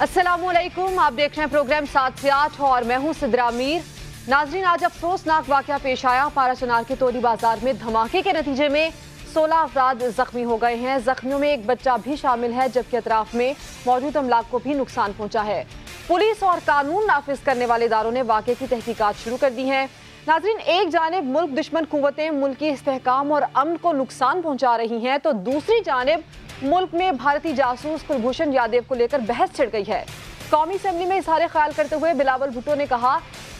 असलकुम आप देख रहे हैं प्रोग्राम सात से आठ और मैं हूँ सिद्रा मीर। नाजरीन, आज अफसोसनाक वाक़ पेश आया। पारा चनार के तोली बाज़ार में धमाके के नतीजे में सोलह अफराद जख्मी हो गए हैं। जख्मियों में एक बच्चा भी शामिल है, जबकि अतराफ में मौजूद अमलाक को भी नुकसान पहुँचा है। पुलिस और कानून नाफिज करने वाले इदारों ने वाक़े की तहकीकात शुरू कर दी है। नाजरीन, एक जानब मुल्क दुश्मन कुतें मुल्की इसकाम और अमन को नुकसान पहुँचा रही हैं तो दूसरी जानब मुल्क में भारतीय जासूस कुलभूषण यादव को लेकर बहस छिड़ गई है। कौमी असम्बली में इजहार ख्याल करते हुए बिलावल भुट्टो ने कहा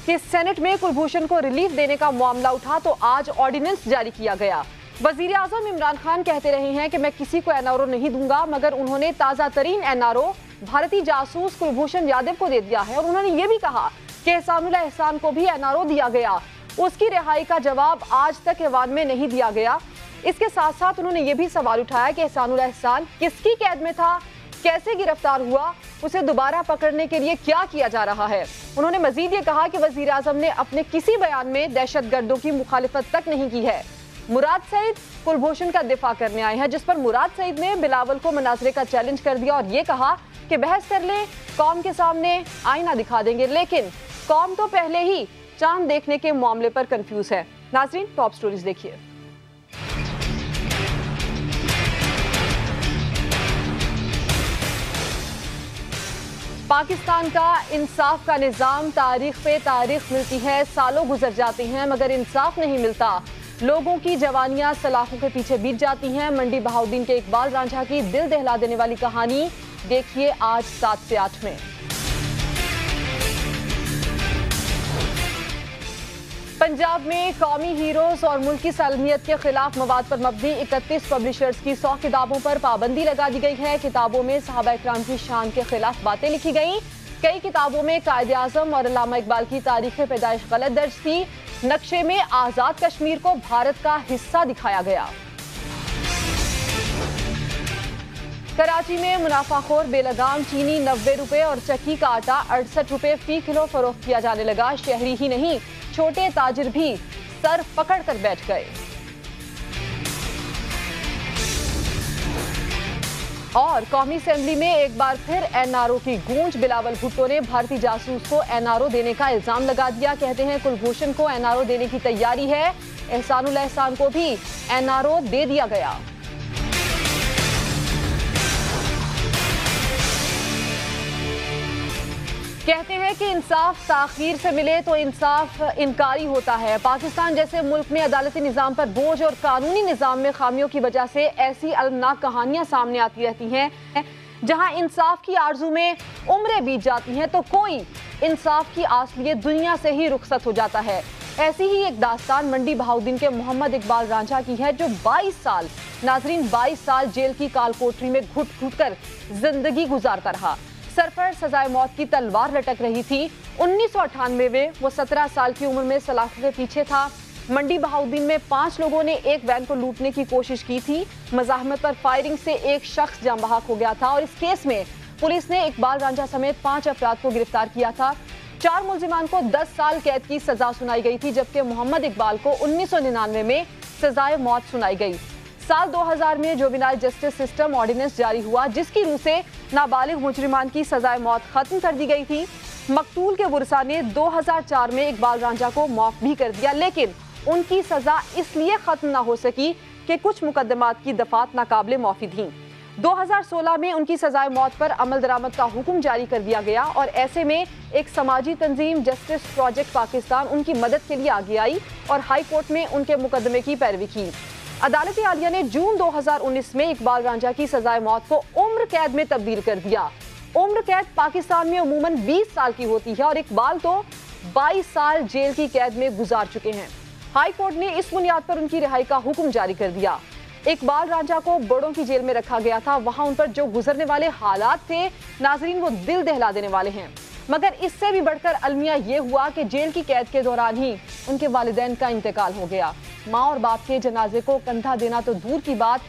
कि सेनेट में कुलभूषण को रिलीफ देने का मामला उठा तो आज ऑर्डिनेंस जारी किया गया। वज़ीर आज़म इमरान खान कहते रहे हैं कि मैं किसी को एनआरओ नहीं दूँगा, मगर उन्होंने ताज़ा तरीन एनआरओ भारतीय जासूस कुलभूषण यादव को दे दिया है और उन्होंने ये भी कहा कि एहसानुल एहसान को भी एनआरओ दिया गया। उसकी रिहाई का जवाब आज तक ऐवान में नहीं दिया गया। इसके साथ साथ उन्होंने ये भी सवाल उठाया कि एहसानुल एहसान किसकी कैद में था, कैसे गिरफ़्तार हुआ, उसे दोबारा पकड़ने के लिए क्या किया जा रहा है? उन्होंने मजीद ये कहा कि वज़ीर आज़म ने अपने किसी बयान में दहशत गर्दों की मुखालिफत तक नहीं की है। मुराद सईद कुलभूषण का दिफा करने आए हैं, जिस पर मुराद सईद ने बिलावल को मनाजरे का चैलेंज कर दिया और ये कहा कि बहस कर ले, कौम के सामने आईना दिखा देंगे, लेकिन कौम तो पहले ही चाँद देखने के मामले पर कंफ्यूज है। नाजरीन टॉप स्टोरीज देखिए। पाकिस्तान का इंसाफ का निज़ाम तारीख पे तारीख मिलती है, सालों गुजर जाती हैं, मगर इंसाफ नहीं मिलता। लोगों की जवानियाँ सलाखों के पीछे बीत जाती हैं। मंडी बहाउद्दीन के इकबाल रांझा की दिल दहला देने वाली कहानी, देखिए आज सात से आठ में। पंजाब में कौमी हीरोज और मुल्की सलमियत के खिलाफ मवाद पर मबनी इकतीस पब्लिशर्स की सौ किताबों पर पाबंदी लगा दी गई है। किताबों में साहबा इक्राम की शान के खिलाफ बातें लिखी गई। कई किताबों में कायद आज़म और अलामा इकबाल की तारीख पैदाइश गलत दर्ज थी। नक्शे में आज़ाद कश्मीर को भारत का हिस्सा दिखाया गया। कराची में मुनाफाखोर बेलगाम चीनी नब्बे रुपए और चक्की का आटा अड़सठ रुपए फ़ी किलो फरोख्त किया जाने लगा। शहरी ही नहीं छोटे ताजिर भी सर पकड़ कर बैठ गए। और कौमी असेंबली में एक बार फिर एनआरओ की गूंज, बिलावल भुट्टो ने भारतीय जासूस को एनआरओ देने का इल्ज़ाम लगा दिया। कहते हैं, कुलभूषण को एनआरओ देने की तैयारी है। एहसानुल एहसान को भी एनआरओ दे दिया गया। कहते हैं कि इंसाफ ताखीर से मिले तो इंसाफ इनकारी होता है। पाकिस्तान जैसे मुल्क में अदालती निज़ाम पर बोझ और कानूनी निज़ाम में खामियों की वजह से ऐसी अलमनाक कहानियाँ सामने आती रहती हैं, जहाँ इंसाफ की आरज़ू में उम्रें बीत जाती हैं तो कोई इंसाफ की आस लिए दुनिया से ही रुखसत हो जाता है। ऐसी ही एक दास्तान मंडी बहाउद्दीन के मोहम्मद इकबाल रांझा की है, जो 22 साल, नाजरीन 22 साल जेल की काल कोठरी में घुट घुट कर ज़िंदगी गुजारता रहा। सर पर सजाए मौत की तलवार लटक रही थी। उन्नीस में वो सत्रह साल की उम्र में सलाखों के पीछे था। मंडी बहाउद्दीन में पाँच लोगों ने एक वैन को लूटने की कोशिश की थी। मजाहमत पर फायरिंग से एक शख्स जाम बहाक हो गया था और इस केस में पुलिस ने इकबाल रांझा समेत पाँच अफराद को गिरफ़्तार किया था। चार मुलजिमान को 10 साल कैद की सजा सुनाई गई थी, जबकि मोहम्मद इकबाल को उन्नीस सौ निन्यानवे में सजाए मौत सुनाई गई। साल 2000 में जोबिनाल जस्टिस सिस्टम ऑर्डिनेंस जारी हुआ, जिसकी रूह से नाबालिग मुजरिमान की सजाए मौत खत्म कर दी गई थी। मकतूल के वर्षा ने 2004 में इकबाल रांझा को माफ़ भी कर दिया, लेकिन उनकी सजा इसलिए खत्म ना हो सकी कि कुछ मुकदमात की दफात नाकाबले माफ़ी थी 2016 में उनकी सजाए मौत पर अमल दरामद का हुक्म जारी कर दिया गया और ऐसे में एक समाजी तंजीम जस्टिस प्रोजेक्ट पाकिस्तान उनकी मदद के लिए आगे आई और हाई कोर्ट में उनके मुकदमे की पैरवी की। अदालती आलिया ने जून 2019 में इकबाल रांझा की सजाए मौत को उम्र कैद में तब्दील कर दिया। उम्र कैद पाकिस्तान में अमूमन 20 साल की होती है और इकबाल तो 22 साल जेल की कैद में गुजार चुके हैं। हाई कोर्ट ने इस बुनियाद पर उनकी रिहाई का हुक्म जारी कर दिया। इकबाल रांझा को बड़ों की जेल में रखा गया था। वहाँ उन पर जो गुजरने वाले हालात थे, नाजरीन, वो दिल दहला देने वाले हैं। मगर इससे भी बढ़कर अलमिया ये हुआ कि जेल की कैद के दौरान ही उनके वालदेन का इंतकाल हो गया। माँ और बाप के जनाजे को कंधा देना तो दूर की बात,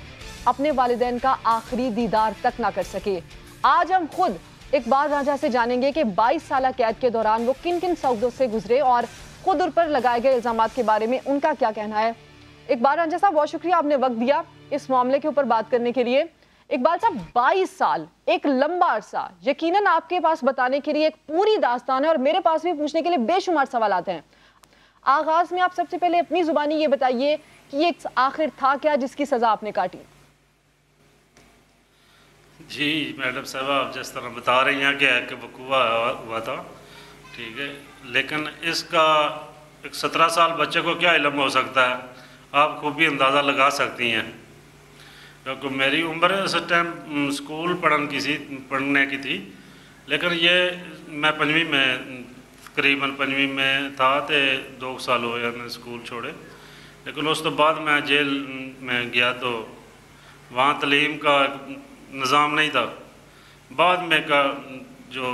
अपने वालदेन का आखिरी दीदार तक ना कर सके। आज हम खुद इकबाल राजा से जानेंगे कि 22 साल कैद के दौरान वो किन किन सऊदों से गुजरे और खुद उन पर लगाए गए इल्ज़ाम के बारे में उनका क्या कहना है। इकबाल राजा साहब, बहुत शुक्रिया आपने वक्त दिया इस मामले के ऊपर बात करने के लिए। इकबाल साहब 22 साल, एक लंबा अरसा। यकीनन आपके पास बताने के लिए एक पूरी दास्तान है और मेरे पास भी पूछने के लिए बेशुमार सवाल आते हैं। आगाज़ में आप सबसे पहले अपनी जुबानी ये बताइए कि ये आखिर था क्या जिसकी सजा आपने काटी? जी, मैडम साहब, आप जिस तरह बता रही हैं कि कि वकूआ हुआ था, ठीक है। लेकिन इसका एक सत्रह साल बच्चे को क्या इलम हो सकता है? आप खूब भी अंदाज़ा लगा सकती हैं। क्योंकि मेरी उम्र उस टाइम स्कूल पढ़न की सी, पढ़ने की थी, लेकिन ये मैं पंजवीं में तकरीबन पंजवीं में था तो दो साल हो गए स्कूल छोड़े। लेकिन उस तो बाद मैं जेल में गया तो वहाँ तलीम का निज़ाम नहीं था। बाद में का, जो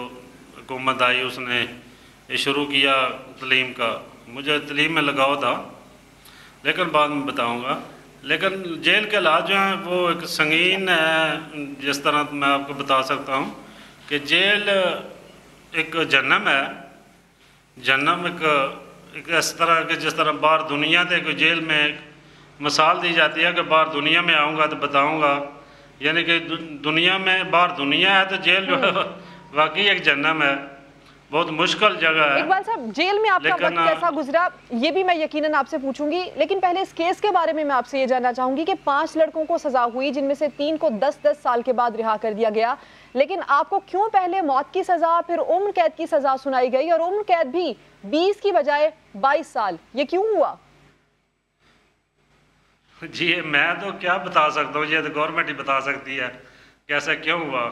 हुकूमत आई उसने शुरू किया तलीम का। मुझे तलीम में लगाव था, लेकिन बाद में बताऊँगा। लेकिन जेल के हालात जो हैं, वो एक संगीन है, जिस तरह मैं आपको बता सकता हूँ कि जेल एक जन्म है जन्म एक एक इस तरह के जिस तरह बाहर दुनिया थे कोई जेल में एक मिसाल दी जाती है कि बाहर दुनिया में आऊँगा तो बताऊँगा यानी कि दुनिया में बाहर दुनिया है तो जेल जो है। वाकई एक जन्म है बहुत मुश्किल जगह है। इकबाल साहब जेल में आपका वक्त कैसा गुजरा? ये भी मैं यकीनन आपसे पूछूँगी लेकिन पहले इस केस के बारे में मैं आपसे ये जानना चाहूँगी कि पाँच लड़कों को सजा हुई जिनमें से तीन को दस दस साल के बाद रिहा कर दिया गया। लेकिन आपको क्यों पहले मौत की सजा फिर उम्र कैद की सजा सुनाई गई? और उम्र कैद भी बीस की बजाय बाईस साल ये क्यों हुआ? जी मैं तो क्या बता सकता हूँ? ये तो गवर्नमेंट ही बता सकती है। कैसे क्यों हुआ?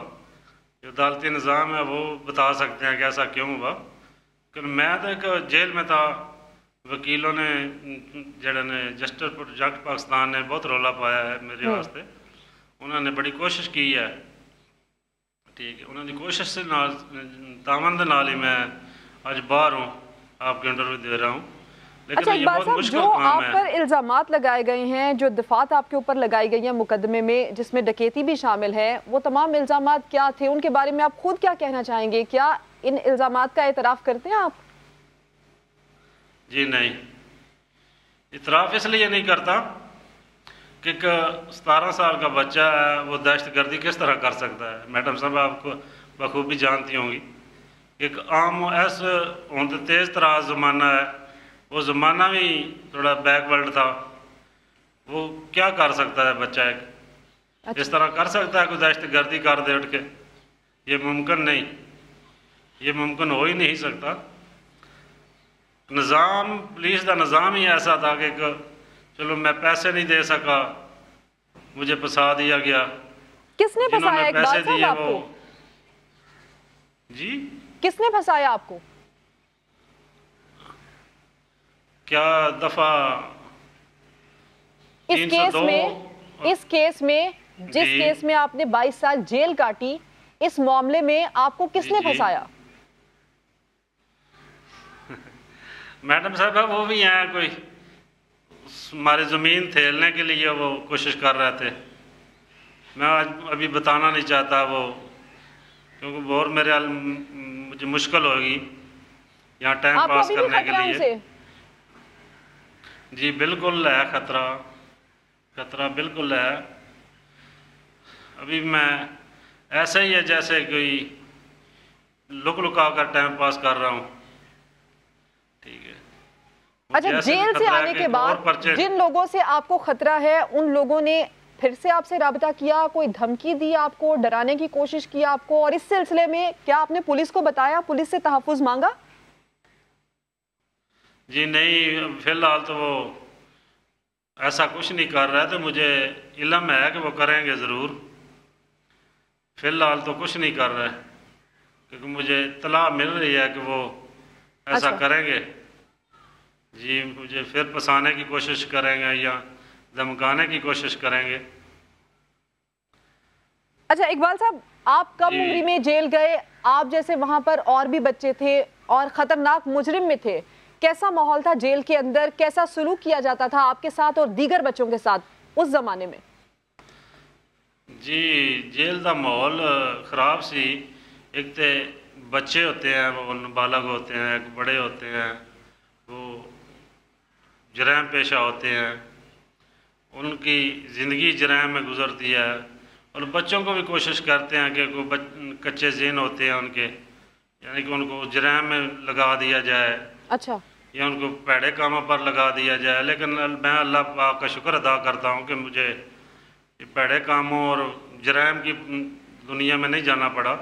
जो अदालती निज़ाम है वो बता सकते हैं कि ऐसा क्यों हुआ क्योंकि मैं तो एक जेल में था वकीलों ने जड़े ने जस्टिस प्रोजेक्ट पाकिस्तान ने बहुत रौला पाया है मेरे हम्म। वास्ते उन्होंने बड़ी कोशिश की है ठीक है उन्होंने कोशिश से नाल तामंद नाल ही मैं आज बाहर हूँ आपके इंटरव्यू दे रहा हूँ अच्छा इकबाल साहब जो आप पर इल्ज़ाम लगाए गए हैं जो दफात आपके ऊपर लगाई गई है मुकदमे में जिसमें डकैती भी शामिल है वो तमाम इल्ज़ाम क्या थे? उनके बारे में आप खुद क्या कहना चाहेंगे? क्या इन इल्ज़ाम का एतराफ़ करते हैं आप? जी नहीं। इतराफ़ इसलिए नहीं करता कि सतारह साल का बच्चा है वो दहशत गर्दी किस तरह कर सकता है? मैडम साहब आपको बखूबी जानती होंगी एक आम ऐसा तेज़ तराज ज़माना है। वो ज़माना भी थोड़ा बैकवर्ड था। वो क्या कर सकता है बच्चा एक? अच्छा। इस तरह कर सकता है कोई दहशत गर्दी कर दे उठ के। ये मुमकिन नहीं। ये मुमकिन हो ही नहीं सकता। निज़ाम पुलिस का निज़ाम ही ऐसा था कि चलो मैं पैसे नहीं दे सका मुझे फंसा दिया गया। किसने फंसाया? पैसे दिए वो जी? किसने फंसाया आपको? क्या दफ़ा इस केस में इस केस में जिस केस में आपने 22 साल जेल काटी इस मामले में आपको किसने फंसाया? मैडम साहब वो भी हैं कोई हमारे ज़मीन थेलने के लिए वो कोशिश कर रहे थे। मैं आज अभी बताना नहीं चाहता वो क्योंकि बहुत मेरे मुझे मुश्किल होगी यहाँ टाइम पास करने के लिए। जी बिल्कुल है ख़तरा। ख़तरा बिल्कुल है। अभी मैं ऐसे ही है जैसे कोई लुक लुका कर टाइम पास कर रहा हूँ। ठीक है। अच्छा जेल से आने के बाद जिन लोगों से आपको खतरा है उन लोगों ने फिर से आपसे रबता किया कोई धमकी दी आपको डराने की कोशिश की आपको और इस सिलसिले में क्या आपने पुलिस को बताया? पुलिस से तहफ़ मांगा? जी नहीं फ़िलहाल तो वो ऐसा कुछ नहीं कर रहा है तो मुझे इलम है कि वो करेंगे ज़रूर। फ़िलहाल तो कुछ नहीं कर रहा है क्योंकि मुझे तला मिल रही है कि वो ऐसा अच्छा। करेंगे। जी मुझे फिर फंसाने की कोशिश करेंगे या धमकाने की कोशिश करेंगे। अच्छा इकबाल साहब आप कब उम्री में जेल गए? आप जैसे वहाँ पर और भी बच्चे थे और ख़तरनाक मुजरिम में थे। कैसा माहौल था जेल के अंदर? कैसा सुलूक किया जाता था आपके साथ और दीगर बच्चों के साथ उस जमाने में? जी जेल का माहौल ख़राब सी। एक तो बच्चे होते हैं वो बालक होते हैं एक बड़े होते हैं वो जराम पेशा होते हैं। उनकी ज़िंदगी जराम में गुजरती है। और बच्चों को भी कोशिश करते हैं कि कोई कच्चे जेन होते हैं उनके। यानी कि उनको जराम में लगा दिया जाए। अच्छा। या उनको पैड़े कामों पर लगा दिया जाए लेकिन मैं अल्लाह पाक का शुक्र अदा करता हूँ कि मुझे पैड़े कामों और जराम की दुनिया में नहीं जाना पड़ा।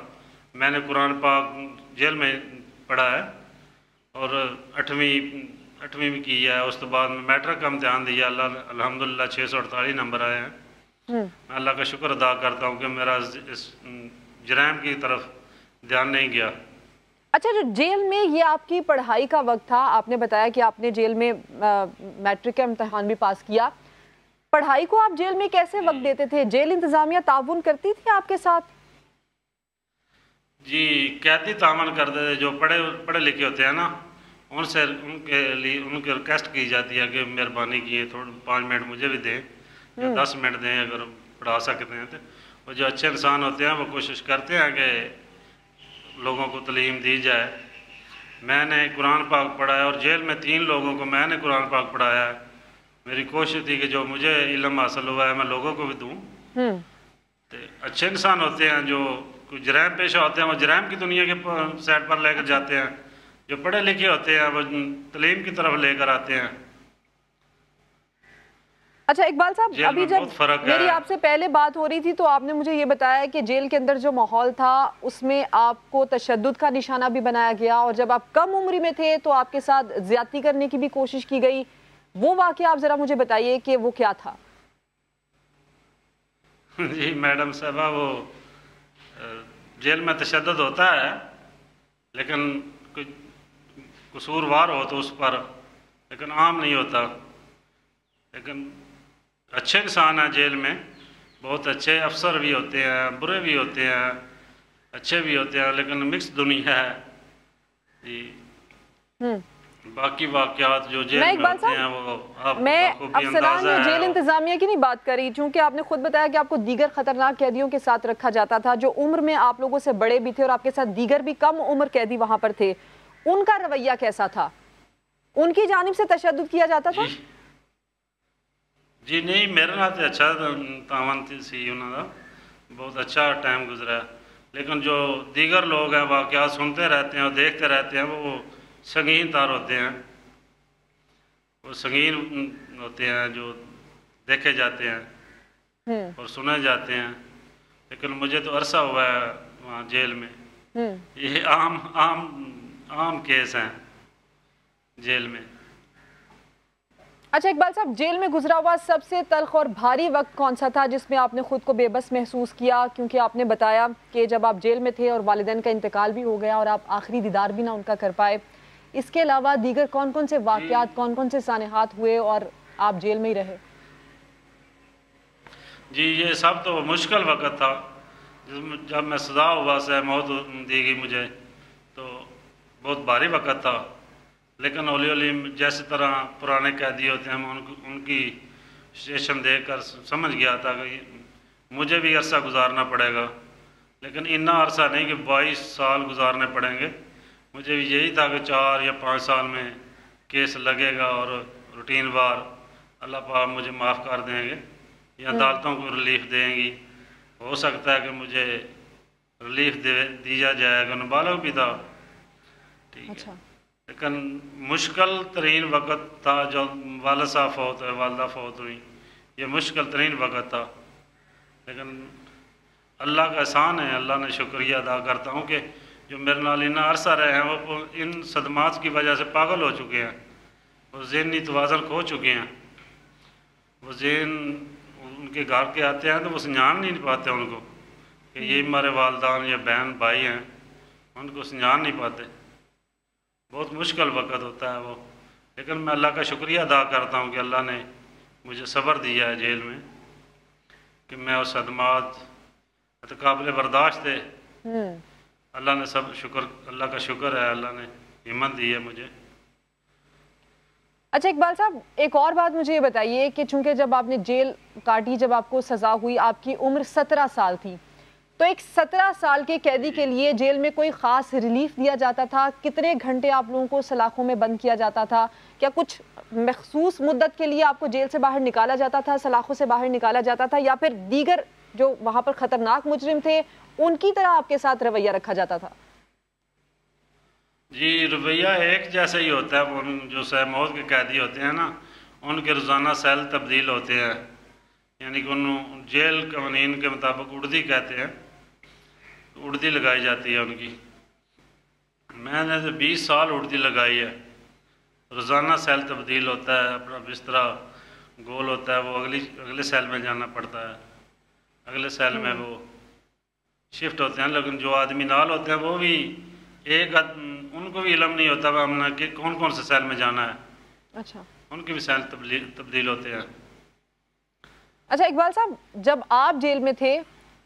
मैंने कुरान पाक जेल में पढ़ा है और अठवीं अठवीं भी की है। उस तो बाद में मैट्रिक का इम्तहान दिया अल्लाह अलहमदिल्ला छः सौ अड़तालीस नंबर आए हैं। मैं हम्म। अल्लाह का शुक्र अदा करता हूँ कि मेरा इस जराम की तरफ़ ध्यान नहीं गया। अच्छा जो जेल में ये आपकी पढ़ाई का वक्त था आपने बताया कि आपने जेल में मैट्रिक का इम्तहान भी पास किया। पढ़ाई को आप जेल में कैसे वक्त देते थे? जेल इंतज़ामिया ताउन करती थी आपके साथ? जी कैदी तावन करते थे जो पढ़े पढ़े लिखे होते हैं ना उनसे उनके लिए उनकी रिक्वेस्ट की जाती है कि मेहरबानी किए थोड़े पाँच मिनट मुझे भी दें या हम्म। दस मिनट दें अगर पढ़ा सकते हैं तो। वो जो अच्छे इंसान होते हैं वो कोशिश करते हैं कि लोगों को तलीम दी जाए। मैंने कुरान पाक पढ़ाया और जेल में तीन लोगों को मैंने कुरान पाक पढ़ाया। है मेरी कोशिश थी कि जो मुझे इलम हासिल हुआ है मैं लोगों को भी दूँ। हम्म। तो अच्छे इंसान होते हैं जो कुछ जराम पेशा होते हैं वो जराम की दुनिया के साइड पर लेकर जाते हैं। जो पढ़े लिखे होते हैं वो तलीम की तरफ़ लेकर आते हैं। अच्छा इकबाल साहब अभी जब मेरी आपसे पहले बात हो रही थी तो आपने मुझे ये बताया कि जेल के अंदर जो माहौल था उसमें आपको तशद का निशाना भी बनाया गया और जब आप कम उम्र में थे तो आपके साथ ज़्यादा करने की भी कोशिश की गई। वो वाक्य आप जरा मुझे बताइए कि वो क्या था? जी मैडम साहबा वो जेल में तशद होता है लेकिन कसूरवार हो तो उस पर लेकिन आम नहीं होता। लेकिन अच्छे इंसान हैं जेल में बहुत अच्छे अफसर भी होते हैं बुरे भी होते हैं अच्छे भी होते हैं लेकिन मिक्स दुनिया है। जी। हम्म। बाकी वाकयात जो जेल में होते हैं वो आप मैं अफसरान जेल इंतजामिया की नहीं बात करी चूँकि आपने खुद बताया कि आपको दीगर खतरनाक कैदियों के साथ रखा जाता था जो उम्र में आप लोगों से बड़े भी थे और आपके साथ दीगर भी कम उम्र कैदी वहाँ पर थे उनका रवैया कैसा था? उनकी जानब से तशद किया जाता था? जी नहीं मेरे तो अच्छा तावन सी उन्होंने बहुत अच्छा टाइम गुजरा। लेकिन जो दीगर लोग हैं वाक़ सुनते रहते हैं और देखते रहते हैं वो संगीन तार होते हैं। वो संगीन होते हैं जो देखे जाते हैं हम्म। और सुने जाते हैं। लेकिन मुझे तो अरसा हुआ है वहाँ जेल में। हम्म। ये आम आम आम केस हैं जेल में। अच्छा इकबाल साहब जेल में गुजरा हुआ सबसे तलख और भारी वक्त कौन सा था जिसमें आपने खुद को बेबस महसूस किया? क्योंकि आपने बताया कि जब आप जेल में थे और वालदेन का इंतकाल भी हो गया और आप आखिरी दीदार भी ना उनका कर पाए इसके अलावा दीगर कौन कौन से वाक़ात कौन कौन से सानहात हुए और आप जेल में ही रहे? जी ये सब तो मुश्किल वक्त था। जब मैं सजा हुआ से मौत दी गई मुझे तो बहुत भारी वक्त था। लेकिन हौली हौली जैसे तरह पुराने कैदी होते हैं उन, उनकी स्टेशन देख कर समझ गया था कि मुझे भी अरसा गुजारना पड़ेगा। लेकिन इतना अरसा नहीं कि बाईस साल गुजारने पड़ेंगे। मुझे भी यही था कि चार या पाँच साल में केस लगेगा और रूटीन बार अल्लाह पाक मुझे माफ़ कर देंगे या हम्म। अदालतों को रिलीफ देंगी। हो सकता है कि मुझे रिलीफ दे दिया जाएगा नाबालग भी था ठीक अच्छा। है लेकिन मुश्किल तरीन वक्त था जो वाल साहब फौत, वालदा फौत हुई। ये मुश्किल तरीन वक्त था। लेकिन अल्लाह का एहसान है, अल्लाह ने शुक्रिया अदा करता हूँ कि जो मेरे नाल इतना अरसा रहे हैं, वो इन सदमात की वजह से पागल हो चुके हैं। वो जहनी तोज़न खो चुके हैं। वो जहन उनके घर के आते हैं तो वो समझान नहीं पाते उनको कि ये हमारे वालदान या बहन भाई हैं, उनको समझान नहीं पाते। बहुत मुश्किल वक्त होता है वो लेकिन मैं अल्लाह का शुक्रिया अदा करता हूँ कि अल्लाह ने मुझे सब्र दिया है जेल में कि मैं उस सदमात तो काबिल बर्दाश्त थे हम्म। अल्लाह ने सब शुक्र अल्लाह का शुक्र है अल्लाह ने हिम्मत दी है मुझे अच्छा इकबाल साहब एक और बात मुझे ये बताइए कि चूँकि जब आपने जेल काटी जब आपको सज़ा हुई आपकी उम्र सत्रह साल थी तो एक सत्रह साल के कैदी के लिए जेल में कोई ख़ास रिलीफ दिया जाता था? कितने घंटे आप लोगों को सलाखों में बंद किया जाता था? क्या कुछ मखसूस मुद्दत के लिए आपको जेल से बाहर निकाला जाता था, सलाखों से बाहर निकाला जाता था, या फिर दीगर जो वहाँ पर खतरनाक मुजरिम थे, उनकी तरह आपके साथ रवैया रखा जाता था? जी, रवैया एक जैसा ही होता है। उन जो सहमौत के कैदी होते हैं ना, उनके रोज़ाना सेल तब्दील होते हैं। यानी कि उन जेल कवानीन के मुताबिक उर्दी कहते हैं उर्दी लगाई जाती है उनकी। मैंने तो बीस साल उर्दी लगाई है। रोज़ाना सेल तब्दील होता है अपना बिस्तरा गोल होता है वो अगली अगले सेल में जाना पड़ता है। अगले सेल में वो शिफ्ट होते हैं लेकिन जो आदमी नाल होते हैं वो भी एक उनको भी इलम नहीं होता हमने कि कौन कौन से सेल में जाना है। अच्छा। उनके भी सेल तब्दील तब्दील होते हैं। अच्छा इकबाल साहब जब आप जेल में थे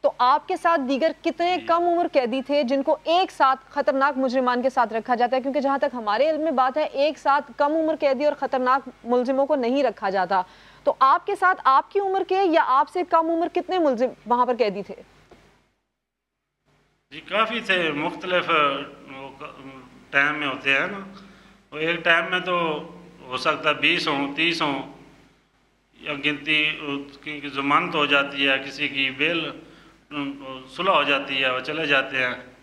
तो आपके साथ दीगर कितने कम उम्र कैदी थे जिनको एक साथ खतरनाक मुजरिमान के साथ रखा जाता है? क्योंकि जहाँ तक हमारे इल्म में बात है एक साथ कम उम्र कैदी और खतरनाक मुलजिमों को नहीं रखा जाता। तो आपके साथ आपकी उम्र के या आपसे कम उम्र कितने मुलजिम वहाँ पर कैदी थे? जी काफ़ी थे। मुख्तलिफ़ टाइम में होते हैं ना। एक टाइम में तो हो सकता है बीस हों तीस हों। या गिनती की जमानत हो जाती है, किसी की बेल सुलह हो जाती है, वो चले जाते हैं।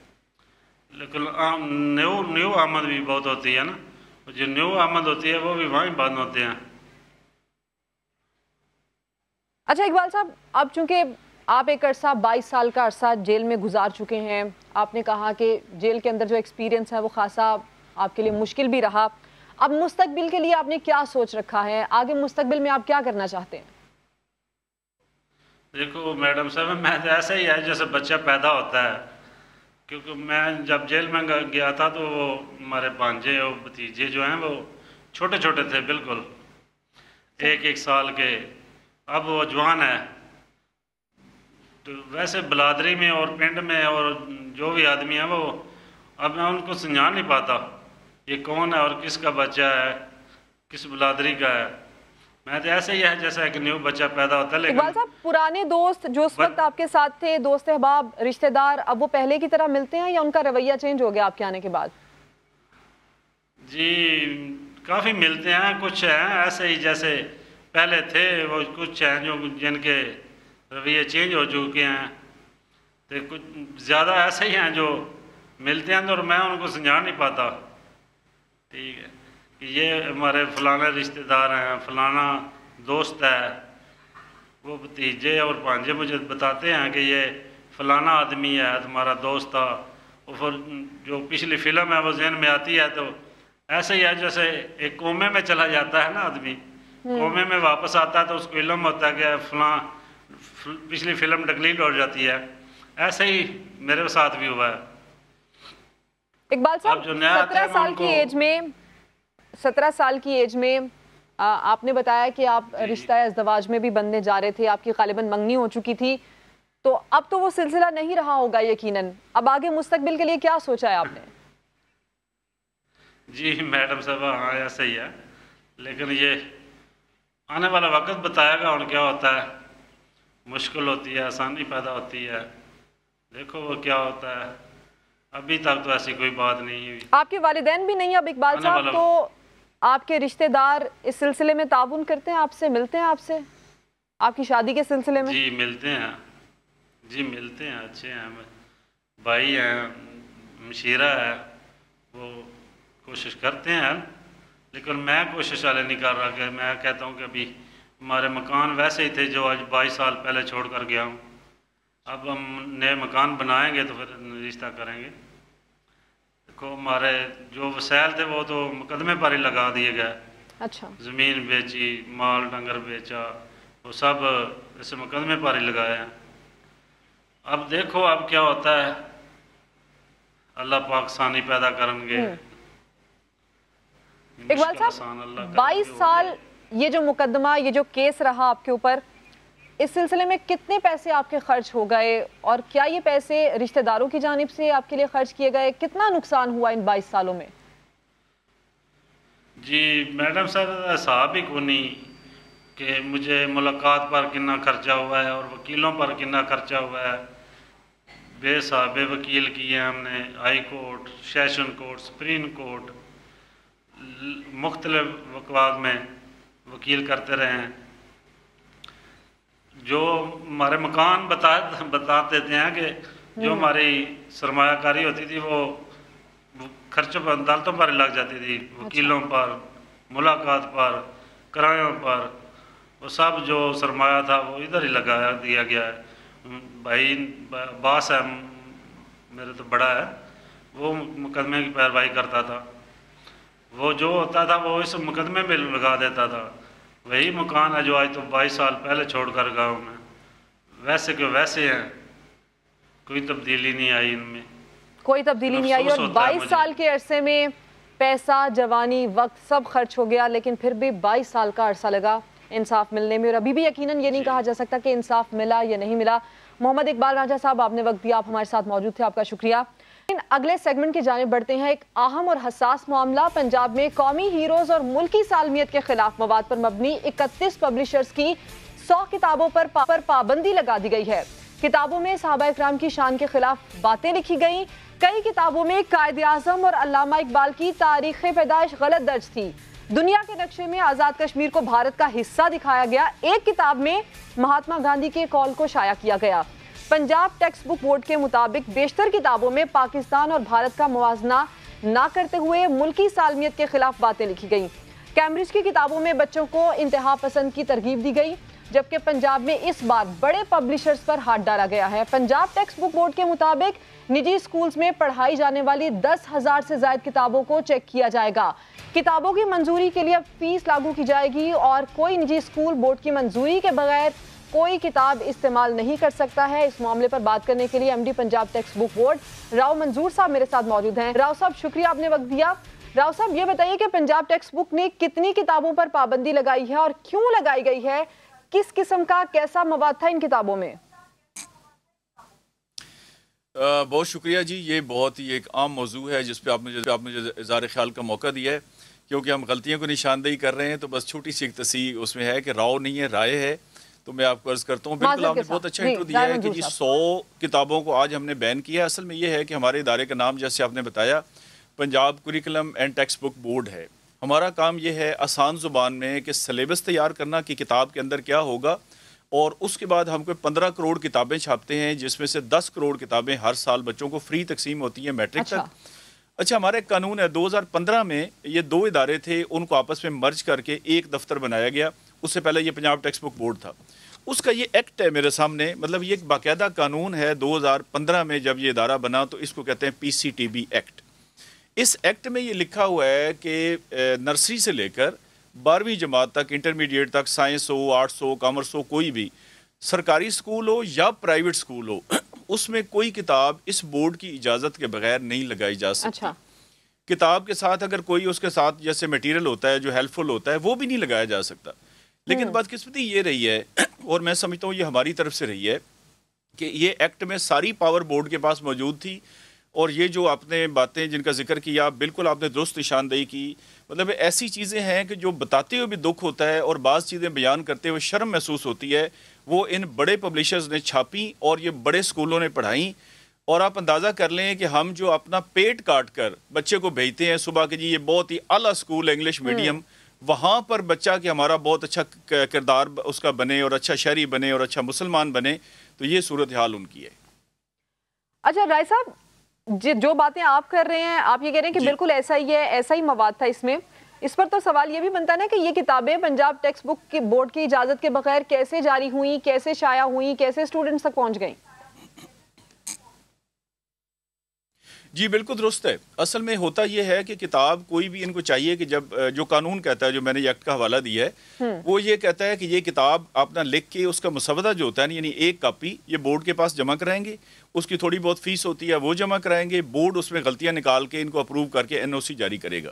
लेकिन आम, न्यू न्यू आमद भी बहुत होती है ना? जो न्यू आमद होती है, वो भी वहीं बंद होते हैं। अच्छा इकबाल साहब, अब चूँकि आप एक अरसा 22 साल का अरसा जेल में गुजार चुके हैं, आपने कहा कि जेल के अंदर जो एक्सपीरियंस है, वो खासा आपके लिए मुश्किल भी रहा। अब मुस्तकबिल के लिए आपने क्या सोच रखा है? आगे मुस्तकबिल में आप क्या करना चाहते हैं? देखो मैडम साहब, मैं तो ऐसा ही है जैसे बच्चा पैदा होता है। क्योंकि मैं जब जेल में गया था तो वो हमारे भांजे और भतीजे जो हैं वो छोटे छोटे थे बिल्कुल। एक एक साल के। अब वो जवान है। तो वैसे बलादरी में और पिंड में और जो भी आदमी है वो, अब मैं उनको समझा नहीं पाता। ये कौन है और किसका बच्चा है? किस बलादरी का है? मैं तो ऐसे ही है जैसा एक न्यू बच्चा पैदा होता है लेकिन साहब पुराने दोस्त जो उस वक्त आपके साथ थे दोस्त अहबाब रिश्तेदार अब वो पहले की तरह मिलते हैं या उनका रवैया चेंज हो गया आपके आने के बाद? जी काफ़ी मिलते हैं कुछ हैं ऐसे ही जैसे पहले थे वो कुछ हैं जो जिनके रवैये चेंज हो चुके हैं। तो कुछ ज़्यादा ऐसे ही हैं जो मिलते हैं तो और मैं उनको समझा नहीं पाता। ठीक है। कि ये हमारे फलाना रिश्तेदार हैं फलाना दोस्त है वो भतीजे और भांजे मुझे बताते हैं कि ये फलाना आदमी है तुम्हारा दोस्त था और फिर जो पिछली फ़िल्म है वो जहन में आती है तो ऐसे ही है जैसे एक कोमे में चला जाता है ना आदमी। हम्म। कोमे में वापस आता है तो उसको इलम होता है कि फलां पिछली फ़िल्म डिलीट हो जाती है। ऐसे ही मेरे साथ भी हुआ है। इकबाल साहब सत्रह साल की एज में सत्रह साल की एज में आ, आपने बताया कि आप रिश्ता अजदवाज में भी बनने जा रहे थे आपकी गालिबन मंगनी हो चुकी थी। तो अब तो वो सिलसिला नहीं रहा होगा यकीनन। अब आगे मुस्तकबिल के लिए क्या सोचा है आपने? जी मैडम साहब हाँ ऐसा ही है। लेकिन ये आने वाला वक्त बताएगा और क्या होता है। मुश्किल होती है आसानी पैदा होती है। देखो वो क्या होता है। अभी तक तो ऐसी कोई बात नहीं हुई। आपके वालदेन भी नहीं अब इकबाल साहब तो आपके रिश्तेदार इस सिलसिले में ताउन करते हैं आपसे मिलते हैं आपसे? आपकी शादी के सिलसिले में? जी मिलते हैं। जी मिलते हैं अच्छे हैं। भाई हैं मशीरा है वो कोशिश करते हैं। लेकिन मैं कोशिश वाले नहीं कर रहा कि मैं कहता हूँ कि अभी हमारे मकान वैसे ही थे जो आज बाईस साल पहले छोड़ कर गया हूँ। अब हम नए मकान बनाएँगे तो फिर रिश्ता करेंगे। देखो हमारे जो वसैल थे वो तो मुकदमे पर ही लगा दिए गए। अच्छा। ज़मीन बेची माल डंगर बेचा वो सब ऐसे मुकदमे पर ही लगाए हैं। अब देखो अब क्या होता है। अल्लाह पाकिस्तानी पैदा करेंगे। हम्म। इकबाल साहब बाईस साल ये जो मुकदमा ये जो केस रहा आपके ऊपर इस सिलसिले में कितने पैसे आपके खर्च हो गए और क्या ये पैसे रिश्तेदारों की जानब से आपके लिए खर्च किए गए? कितना नुकसान हुआ इन 22 सालों में? जी, मैडम सर, साहब ही को नहीं कि मुझे मुलाकात पर कितना खर्चा हुआ है और वकीलों पर कितना खर्चा हुआ है। बेसाबे वकील किए हमने, high court, session court, supreme court मुख्तलिफ़ वकवाद में वकील करते रहे हैं। जो हमारे मकान बता बता देते हैं कि जो हम्म। हमारी सरमाकारी होती थी वो खर्च पर अदालतों पर लग जाती थी। अच्छा। वकीलों पर मुलाकात पर किरायों पर वो सब जो सरमाया था वो इधर ही लगाया दिया गया है। भाई बास है मेरे तो बड़ा है। वो मुकदमे की पैरवाई करता था। वो जो होता था वो इस मुकदमे में लगा देता था। वही मकान है जो आज तो बाईस साल पहले छोड़कर गाँव में। वैसे के वैसे हैं। कोई तब्दीली नहीं आई इनमें। कोई तब्दीली नहीं आई और 22 साल के अरसे में पैसा जवानी वक्त सब खर्च हो गया लेकिन फिर भी 22 साल का अरसा लगा इंसाफ मिलने में। और अभी भी यकीनन ये नहीं कहा जा सकता कि इंसाफ मिला या नहीं मिला। मोहम्मद इकबाल राजा साहब आपने वक्त दिया आप हमारे साथ मौजूद थे आपका शुक्रिया। अगले सेगमेंट की जाने बढ़ते हैं। एक अहम और हसास मामला पंजाब में कौमी हीरोज और मुल्की सालमियत के खिलाफ मवाद पर मबनी इकतीस पब्लिशर्स की सौ किताबों पर, पर पाबंदी लगा दी गई है। किताबों में साहबा इकराम की शान के खिलाफ बातें लिखी गई। कई किताबों में कायद आज़म और अलामा इकबाल की तारीख पैदाइश गलत दर्ज थी। दुनिया के नक्शे में आज़ाद कश्मीर को भारत का हिस्सा दिखाया गया। एक किताब में महात्मा गांधी के कॉल को शाया किया गया। पंजाब टेक्स्ट बुक बोर्ड के मुताबिक बेशतर किताबों में पाकिस्तान और भारत का मुवजना ना करते हुए मुल्की सालमियत के खिलाफ बातें लिखी गई। कैम्ब्रिज की किताबों में बच्चों को इंतहा पसंद की तरगीब दी गई, जबकि पंजाब में इस बार बड़े पब्लिशर्स पर हाथ डाला गया है। पंजाब टेक्स्ट बुक बोर्ड के मुताबिक निजी स्कूल्स में पढ़ाई जाने वाली दस हज़ार से ज़्यादा किताबों को चेक किया जाएगा। किताबों की मंजूरी के लिए फ़ीस लागू की जाएगी और कोई निजी स्कूल बोर्ड की मंजूरी के बगैर कोई किताब इस्तेमाल नहीं कर सकता है। इस मामले पर बात करने के लिए MD Punjab textbook board Rao Manzoor साहब मेरे साथ मौजूद हैं। राव साहब शुक्रिया आपने वक्त दिया। राव साहब ये बताइए कि पंजाब टेक्स्ट बुक ने कितनी किताबों पर पाबंदी लगाई है और क्यों लगाई गई है? किस किस्म का कैसा मवाद था इन किताबों में? अ, बहुत शुक्रिया जी। ये बहुत ही एक आम मौजू है जिस पे आप मुझे आप मुझे इज़ार ख्याल का मौका दिया है। क्योंकि हम गलतियों को निशानदेही कर रहे हैं तो बस छोटी सी एक तसी उसमें है कि राव नहीं है राय है। तो मैं आपको अर्ज़ करता हूँ बिल्कुल आपने बहुत अच्छा जी, इंट्रो दिया है कि जी सौ किताबों को आज हमने बैन किया है। असल में ये है कि हमारे इदारे का नाम जैसे आपने बताया Punjab curriculum and textbook board है। हमारा काम यह है आसान ज़ुबान में कि सलेबस तैयार करना कि किताब के अंदर क्या होगा और उसके बाद हम कोई पंद्रह करोड़ किताबें छापते हैं जिसमें से दस करोड़ किताबें हर साल बच्चों को फ्री तकसीम होती हैं मैट्रिक अच्छा। तक। अच्छा हमारा एक कानून है 2015 में ये दो इदारे थे उनको आपस में मर्ज करके एक दफ्तर बनाया गया। उससे पहले ये पंजाब टेक्स्ट बुक बोर्ड था। उसका ये एक्ट है मेरे सामने मतलब ये एक बाकायदा कानून है 2015 में जब ये इदारा बना तो इसको कहते हैं पीसीटीबी एक्ट इस एक्ट में ये लिखा हुआ है कि नर्सरी से लेकर बारहवीं जमात तक इंटरमीडिएट तक साइंस हो आर्ट्स हो कॉमर्स हो कोई भी सरकारी स्कूल हो या प्राइवेट स्कूल हो उसमें कोई किताब इस बोर्ड की इजाज़त के बगैर नहीं लगाई जा सकती। अच्छा। किताब के साथ अगर कोई उसके साथ जैसे मटेरियल होता है जो हेल्पफुल होता है वो भी नहीं लगाया जा सकता। लेकिन बदकिस्मती ये रही है और मैं समझता हूँ ये हमारी तरफ़ से रही है कि ये एक्ट में सारी पावर बोर्ड के पास मौजूद थी और ये जो आपने बातें जिनका ज़िक्र किया बिल्कुल आपने दुरुस्त निशानदेही की। मतलब ऐसी चीज़ें हैं कि जो बताते हुए भी दुख होता है और बाज़ चीज़ें बयान करते हुए शर्म महसूस होती है वो इन बड़े पब्लिशर्स ने छापी और ये बड़े स्कूलों ने पढ़ाई। और आप अंदाज़ा कर लें कि हम जो अपना पेट काट कर बच्चे को भेजते हैं सुबह के जी ये बहुत ही अला स्कूल है इंग्लिश मीडियम वहाँ पर बच्चा कि हमारा बहुत अच्छा किरदार उसका बने और अच्छा शहरी बने और अच्छा मुसलमान बने तो ये सूरत हाल उनकी है। अच्छा राय साहब जि- जो बातें आप कर रहे हैं आप ये कह रहे हैं कि बिल्कुल ऐसा ही है ऐसा ही मवाद था इसमें। इस पर तो सवाल ये भी बनता है ना कि ये किताबें पंजाब टेक्स्ट बुक की बोर्ड की इजाज़त के बगैर कैसे जारी हुई कैसे शाया हुई कैसे स्टूडेंट्स तक पहुँच गई? जी बिल्कुल दुरुस्त है। असल में होता यह है कि किताब कोई भी इनको चाहिए कि जब जो कानून कहता है जो मैंने एक्ट का हवाला दिया है वो ये कहता है कि ये किताब अपना लिख के उसका मुसवदा जो होता है यानी एक कापी ये बोर्ड के पास जमा कराएँगे उसकी थोड़ी बहुत फ़ीस होती है वो जमा कराएँगे बोर्ड उसमें गलतियाँ निकाल के इनको अप्रूव करके एनओसी जारी करेगा।